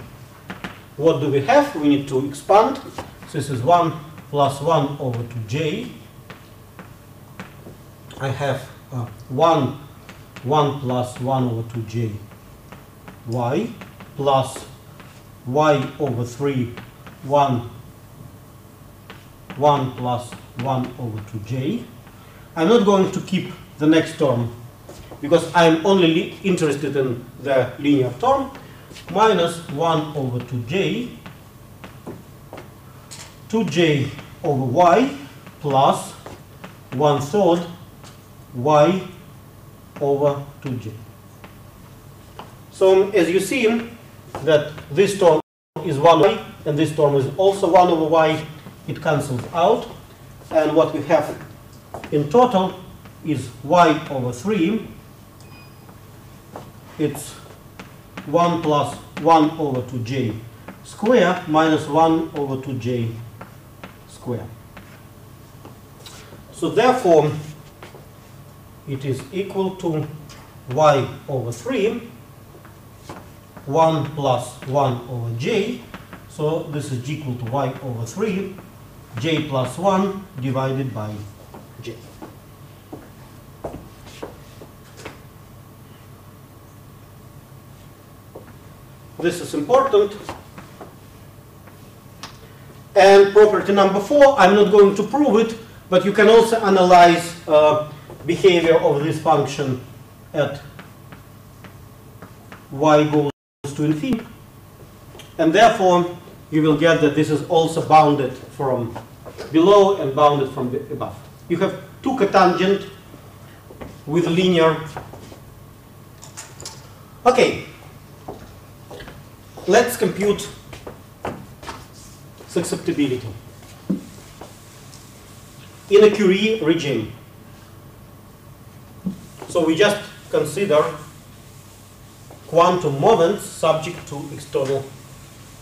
what do we have? We need to expand. So this is 1 plus 1 over 2j. I have uh, 1, 1 plus 1 over 2j y plus y over 3, 1, 1 plus 1 over 2j. I'm not going to keep the next term because I'm only interested in the linear term minus 1 over 2j 2j over y plus 1 third y over 2j. So as you see that this term is 1 y and this term is also 1 over y, it cancels out. And what we have in total is y over 3. It's 1 plus 1 over 2j square minus 1 over 2j square. So therefore, it is equal to y over 3, 1 plus 1 over j. So this is equal to y over 3, j plus 1 divided by j. This is important. And property number four, I'm not going to prove it, but you can also analyze uh, behavior of this function at y goes to infinity. And therefore, you will get that this is also bounded from below and bounded from above. You have two cotangent with linear. Okay, let's compute susceptibility in a Curie regime. So we just consider quantum moments subject to external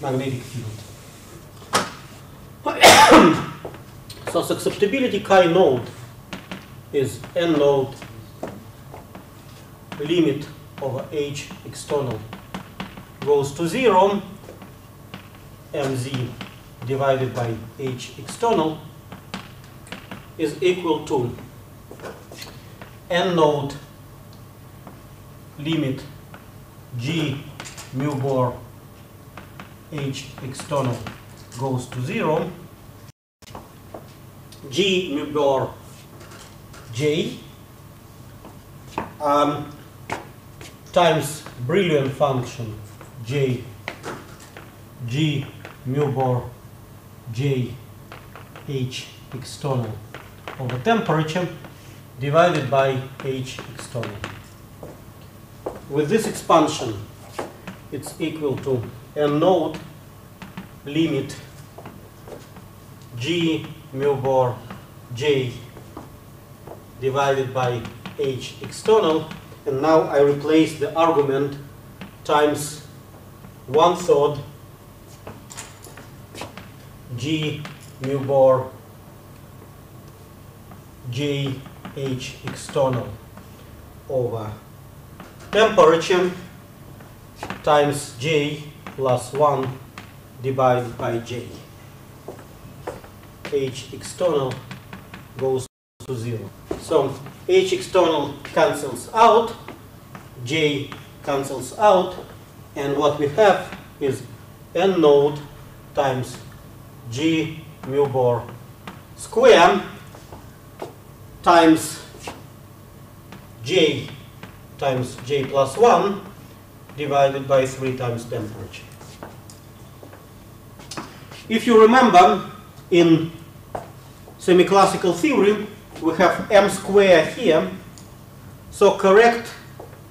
magnetic field. so susceptibility chi naught is n naught limit over h external goes to zero mz divided by h external is equal to n naught limit g mu bar h external goes to zero. G mu bar j um, times Brillouin function j g mu bar j h external over temperature divided by h external. With this expansion, it's equal to n naught limit g mu bar j divided by h external and now I replace the argument times one third g mu bar j h external over temperature times j plus 1 divided by j. h external goes to 0. So h external cancels out, j cancels out, and what we have is n naught times g mu bar square times j times j plus 1 divided by 3 times temperature. If you remember, in semi-classical theory, we have m square here. So correct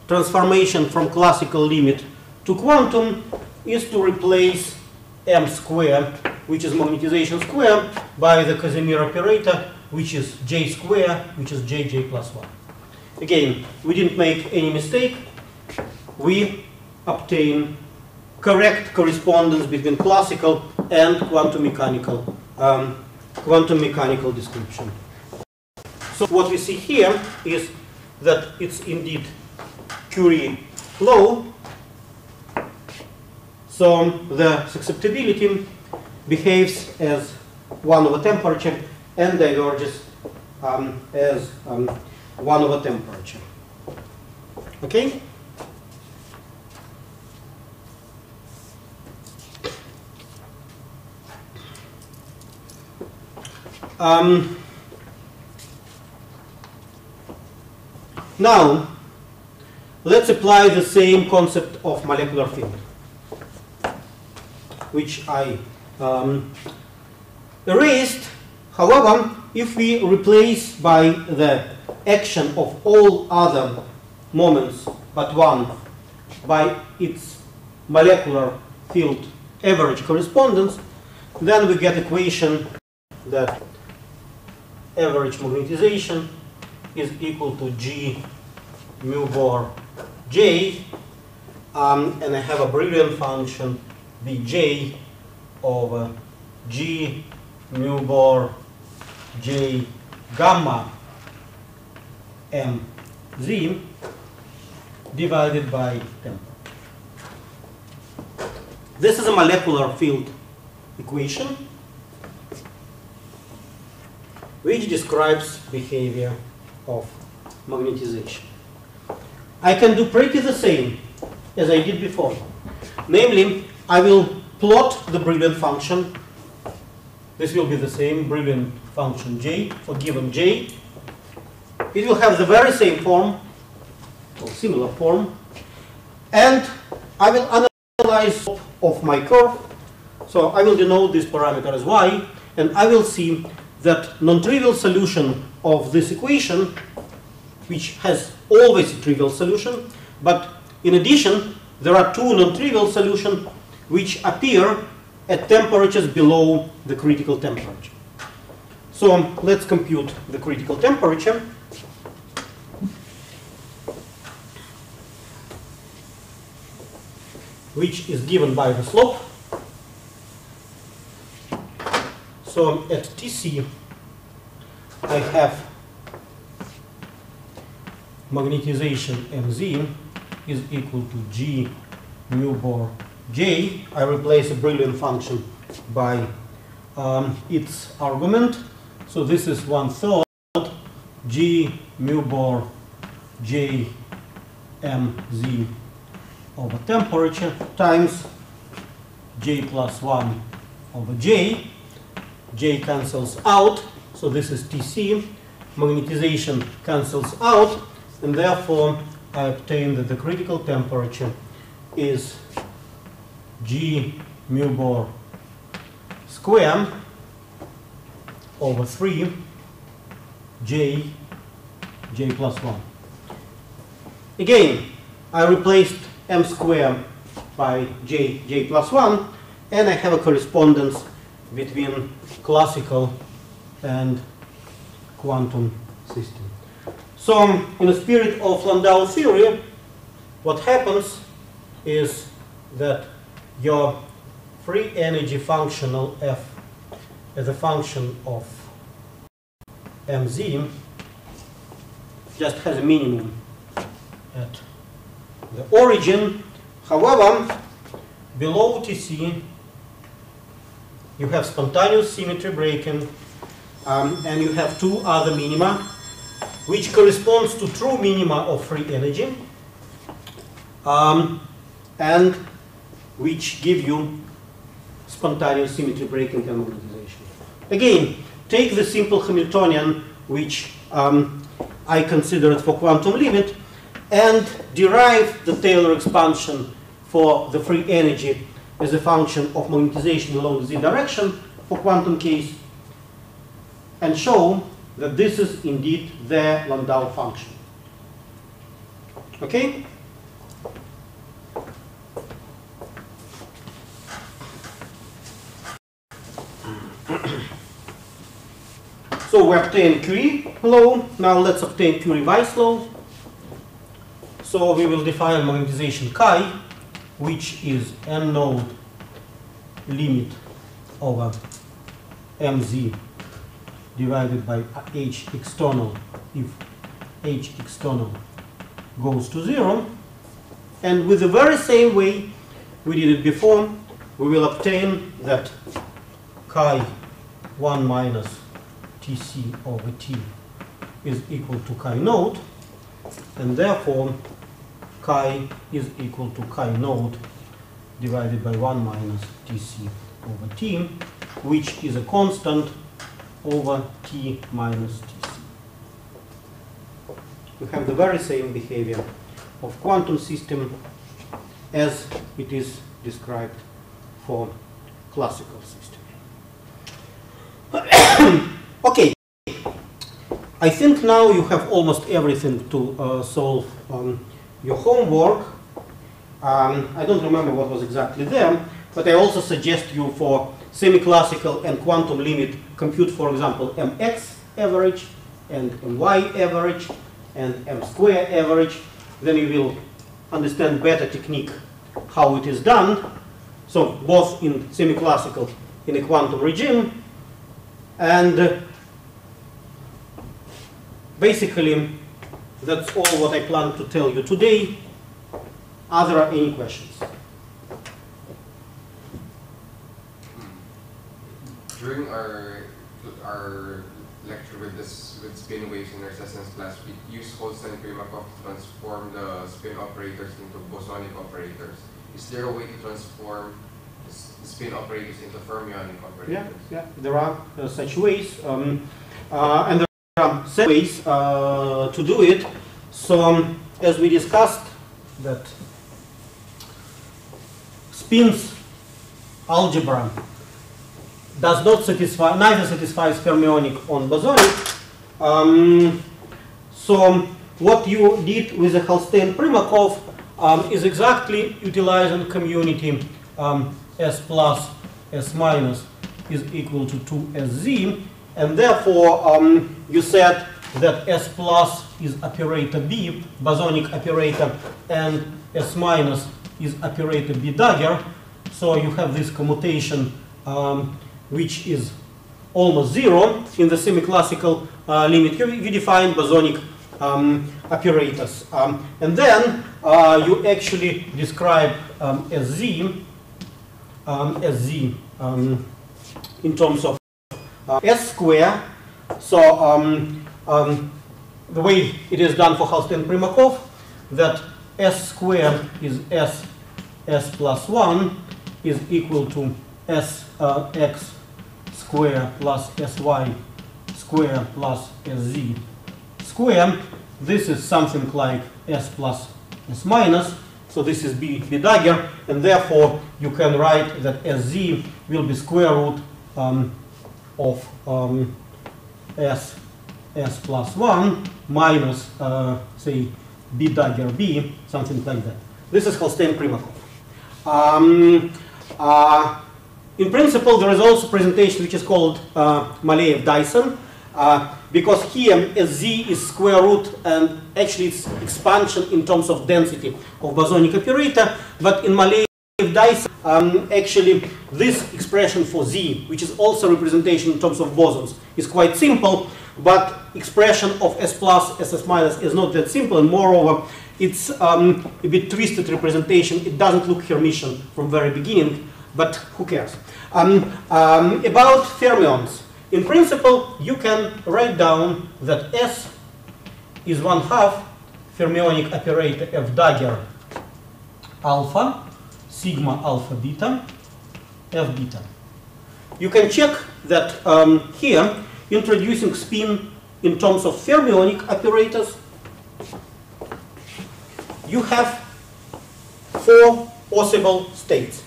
transformation from classical limit to quantum is to replace m square, which is magnetization square, by the Casimir operator, which is j square, which is jj plus 1. Again, we didn't make any mistake. We obtain correct correspondence between classical and quantum mechanical um, quantum mechanical description. So what we see here is that it's indeed Curie law. So the susceptibility behaves as 1 over temperature and diverges um, as um, 1 over temperature. Okay? Um, now, let's apply the same concept of molecular field, which I um, erased. However, if we replace by the action of all other moments but one by its molecular field average correspondence, then we get equation that average magnetization is equal to G mu bar J, um, and I have a Brillouin function Bj over G mu bar J gamma mz divided by temperature. This is a molecular field equation which describes behavior of magnetization. I can do pretty the same as I did before. Namely, I will plot the Brillouin function. This will be the same Brillouin function j for given j. It will have the very same form, or similar form. And I will analyze of my curve. So I will denote this parameter as y, and I will see that non-trivial solution of this equation which has always a trivial solution, but in addition, there are two non-trivial solutions which appear at temperatures below the critical temperature. So let's compute the critical temperature. which is given by the slope. So at Tc, I have magnetization Mz is equal to G mu bar J. I replace a Brillouin function by um, its argument. So this is one third G mu bar J Mz over temperature times J plus 1 over J. J cancels out, so this is Tc. Magnetization cancels out, and therefore I obtain that the critical temperature is G mu bar square over 3 J J plus 1. Again, I replaced m square by j, j plus 1, and I have a correspondence between classical and quantum system. So, in the spirit of Landau theory, what happens is that your free energy functional f as a function of mz just has a minimum at the origin. However, below Tc, you have spontaneous symmetry breaking, um, and you have two other minima, which corresponds to true minima of free energy, um, and which give you spontaneous symmetry breaking magnetization. Again, take the simple Hamiltonian, which um, I considered for quantum limit, and derive the Taylor expansion for the free energy as a function of magnetization along the z direction for quantum case and show that this is indeed the Landau function. Okay? We obtain Curie law. Now let's obtain Curie-Weiss law. So we will define magnetization chi, which is n naught limit over mz divided by h external if h external goes to zero. And with the very same way we did it before, we will obtain that chi 1 minus tc over t is equal to chi naught, and therefore chi is equal to chi naught divided by 1 minus tc over t, which is a constant over t minus tc. We have the very same behavior of quantum system as it is described for classical system. okay, I think now you have almost everything to uh, solve um, your homework. Um, I don't remember what was exactly there, but I also suggest you for semi-classical and quantum limit compute, for example, mx average and my average and m square average. Then you will understand better technique how it is done. So both in semi-classical in a quantum regime and basically that's all what I plan to tell you today. Are there any questions? During our our lecture with this with spin waves in our resonance class, we used Holstein and Primakoff to transform the spin operators into bosonic operators. Is there a way to transform the the spin operators into fermionic operators? Yeah, yeah. There are uh, such ways, um, uh, and set ways uh, to do it. So, um, as we discussed, that spins algebra does not satisfy, neither satisfies fermionic on bosonic. Um, so, what you did with the Holstein-Primakoff um, is exactly utilizing community um, S plus S minus is equal to 2SZ, and therefore um, you said that S plus is operator B, bosonic operator, and S minus is operator B dagger. So you have this commutation um, which is almost zero in the semi-classical uh, limit. You, you define bosonic um, operators. Um, and then uh, you actually describe um, SZ, um, SZ um, in terms of uh, S square. So um, um, the way it is done for Holstein-Primakoff, that S square is S, S plus 1 is equal to S uh, x square plus sy square plus sz square. This is something like s plus s minus. So this is b, b dagger, and therefore you can write that sz will be square root um, of um, s s plus 1 minus, uh, say, b dagger b, something like that. This is Holstein-Primakoff. Um, uh, in principle, there is also presentation which is called uh, Maleev-Dyson, uh, because here Z is square root and actually it's expansion in terms of density of bosonic operator, but in Maleev-Dyson, um, actually this expression for Z, which is also representation in terms of bosons, is quite simple, but expression of S plus, SS minus is not that simple, and moreover, it's um, a bit twisted representation. It doesn't look Hermitian from very beginning, but who cares? Um, um, about fermions. In principle, you can write down that S is one half fermionic operator F dagger alpha, sigma alpha beta, F beta. You can check that um, here, introducing spin in terms of fermionic operators, you have four possible states.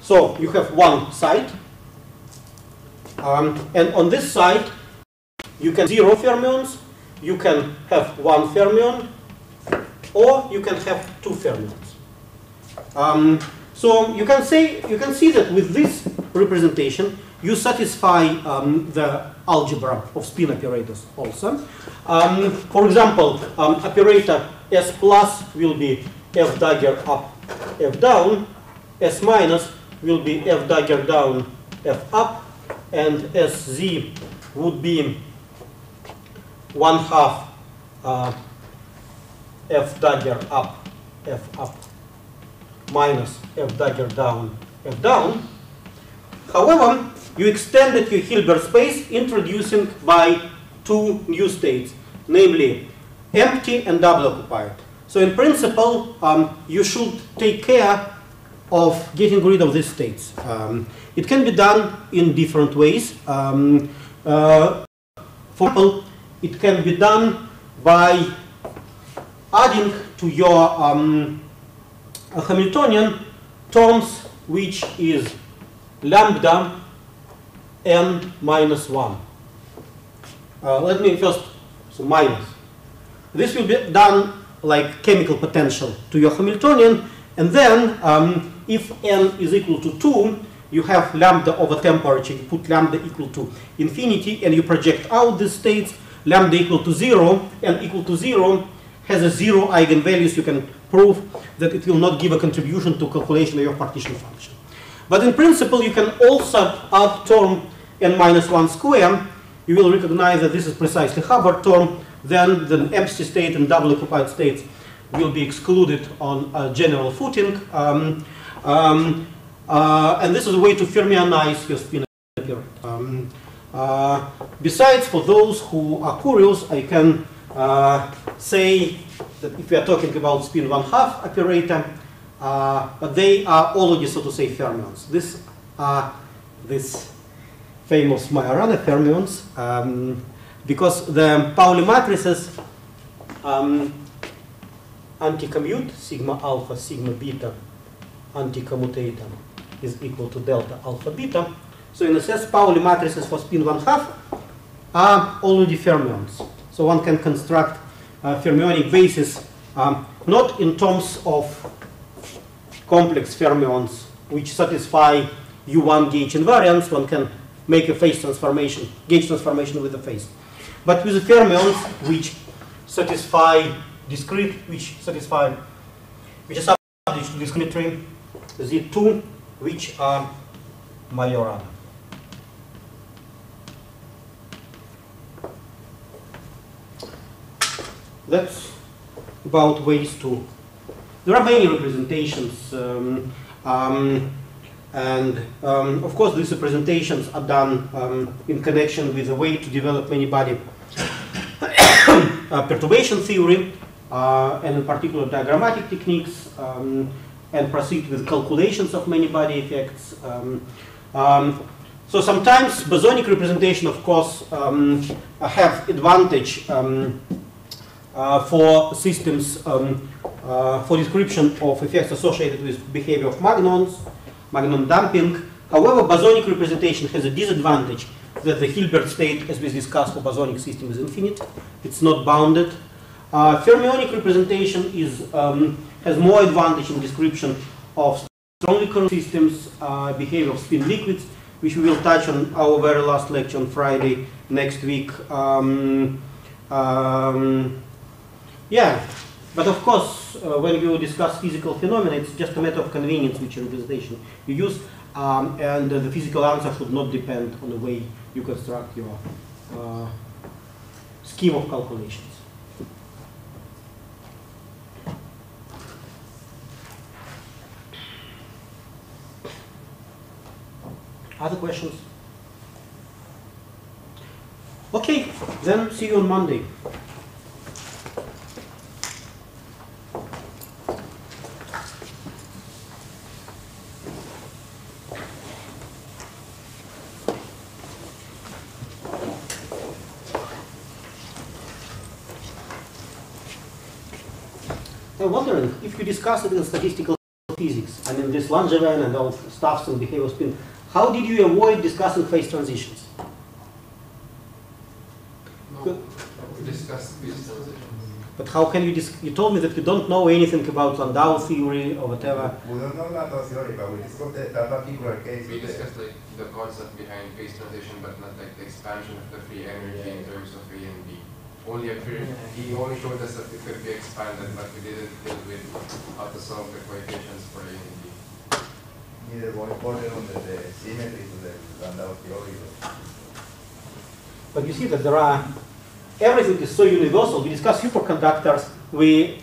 So you have one side, um, and on this side you can zero fermions, you can have one fermion, or you can have two fermions. Um, so you can say you can see that with this representation you satisfy um, the algebra of spin operators also. Um, for example, um, operator S plus will be F dagger up, F down, S minus will be F dagger down, F up, and SZ would be one half uh, F dagger up, F up, minus F dagger down, F down. However, you extended your Hilbert space introducing by two new states, namely empty and double occupied. So in principle, um, you should take care of getting rid of these states. Um, it can be done in different ways. Um, uh, for example, it can be done by adding to your um, Hamiltonian terms which is lambda n minus 1. Uh, let me first, so minus. This will be done like chemical potential to your Hamiltonian, and then um, if n is equal to 2, you have lambda over temperature, you put lambda equal to infinity, and you project out the states, lambda equal to 0, and equal to 0 has a zero eigenvalues, you can prove that it will not give a contribution to calculation of your partition function. But in principle, you can also add term n minus 1 square. You will recognize that this is precisely Hubbard term. Then the empty state and double occupied states will be excluded on a general footing. Um, um, uh, and this is a way to fermionize your spin operator. Um, uh, besides, for those who are curious, I can uh, say that if we are talking about spin one half operator, uh, but they are already, so to say, fermions. This are this famous Majorana fermions um, because the Pauli matrices um, anti-commute sigma alpha sigma beta anti-commutator is equal to delta alpha beta. So in a sense, Pauli matrices for spin one half are already fermions. So one can construct a fermionic basis um, not in terms of complex fermions which satisfy U1 gauge invariance. One can make a phase transformation, gauge transformation with the phase. But with the fermions which satisfy discrete, which satisfy, which are subject to discriminatory Z2, which are Majorana. That's about ways to. There are many representations, um, um, and um, of course, these representations are done um, in connection with a way to develop many-body uh, perturbation theory, uh, and in particular diagrammatic techniques, um, and proceed with calculations of many-body effects. Um, so sometimes bosonic representation, of course, have advantage for systems um, uh, for description of effects associated with behavior of magnons, magnon damping. However, bosonic representation has a disadvantage that the Hilbert state, as we discussed for bosonic system, is infinite. It's not bounded. Uh, fermionic representation is, um, has more advantage in description of strongly current systems, uh, behavior of spin liquids, which we will touch on our very last lecture on Friday next week. Um, um, yeah, but of course, uh, when you discuss physical phenomena, it's just a matter of convenience which representation you use, um, and uh, the physical answer should not depend on the way you construct your uh, scheme of calculations. Other questions? Okay, then see you on Monday. I'm wondering if discuss it in statistical physics, I mean this Langevin and all stuffs and behavior spin, how did you avoid discussing phase transitions? No, we discussed these transitions. But how can you dis- you told me that you don't know anything about Landau theory or whatever. We don't know Landau theory, but we discussed that, that particular case. We of the- discussed like the concept behind phase transition, but not like the expansion of the free energy in terms of A and B. Only a free, he only showed us that it could be expanded, but we didn't deal with how to solve the coefficients for A and B. Neither one important on the, the symmetry to the Landau theory. But you see that there are everything is so universal. We discussed superconductors. We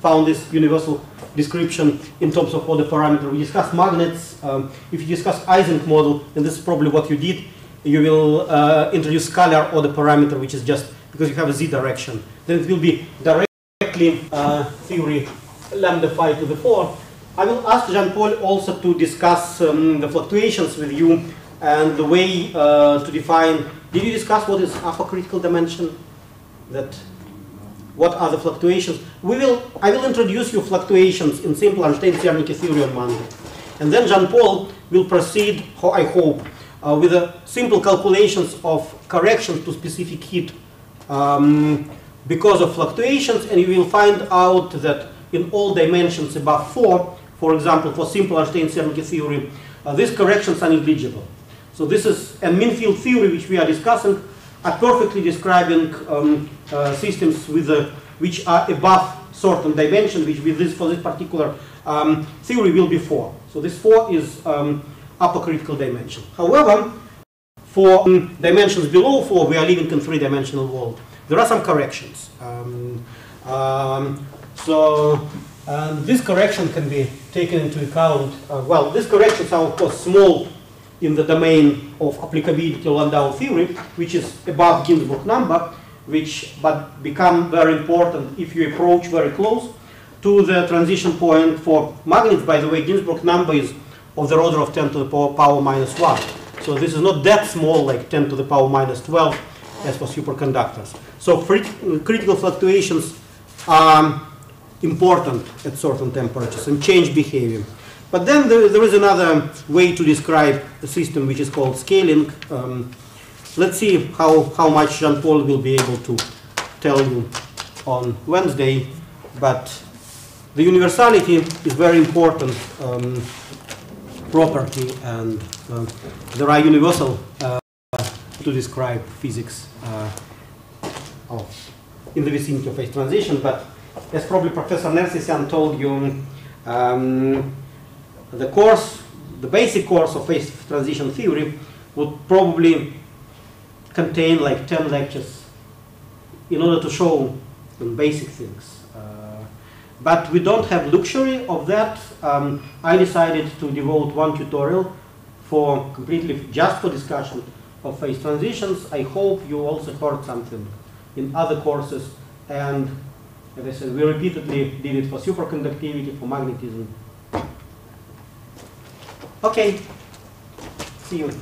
found this universal description in terms of all the parameters. We discussed magnets. Um, if you discuss Ising model, and this is probably what you did, you will uh, introduce scalar order parameter, which is just because you have a z direction. Then it will be directly uh, theory lambda phi to the 4. I will ask Jean-Paul also to discuss um, the fluctuations with you and the way uh, to define. Did you discuss what is upper critical dimension? That what are the fluctuations? We will. I will introduce you fluctuations in simple Ornstein-Zernike theory on Monday, and then Jean-Paul will proceed. I hope uh, with simple calculations of corrections to specific heat um, because of fluctuations, and you will find out that in all dimensions above four, for example, for simple Ornstein-Zernike theory, uh, these corrections are negligible. So this is a mean field theory which we are discussing, are perfectly describing um, uh, systems with uh, which are above certain dimension, which with this for this particular um, theory will be four. So this four is um, upper critical dimension. However, for um, dimensions below four, we are living in three-dimensional world. There are some corrections. Um, um, so um, this correction can be taken into account. Uh, well, these corrections are of course small in the domain of applicability Landau theory, which is above Ginzburg number, which but become very important if you approach very close to the transition point for magnets. By the way, Ginzburg number is of the order of 10 to the power minus 1. So this is not that small, like 10 to the power minus 12, as for superconductors. So critical fluctuations are important at certain temperatures and change behavior. But then there, there is another way to describe a system, which is called scaling. Um, let's see how, how much Jean-Paul will be able to tell you on Wednesday, but the universality is very important um, property and uh, there are universal uh, to describe physics uh, of in the vicinity of phase transition, but as probably Professor Nersesyan told you, um, the course, the basic course of phase transition theory would probably contain like 10 lectures in order to show the basic things. Uh, but we don't have luxury of that. Um, I decided to devote one tutorial for completely just for discussion of phase transitions. I hope you also heard something in other courses and as I said, we repeatedly did it for superconductivity, for magnetism. Okay, see you.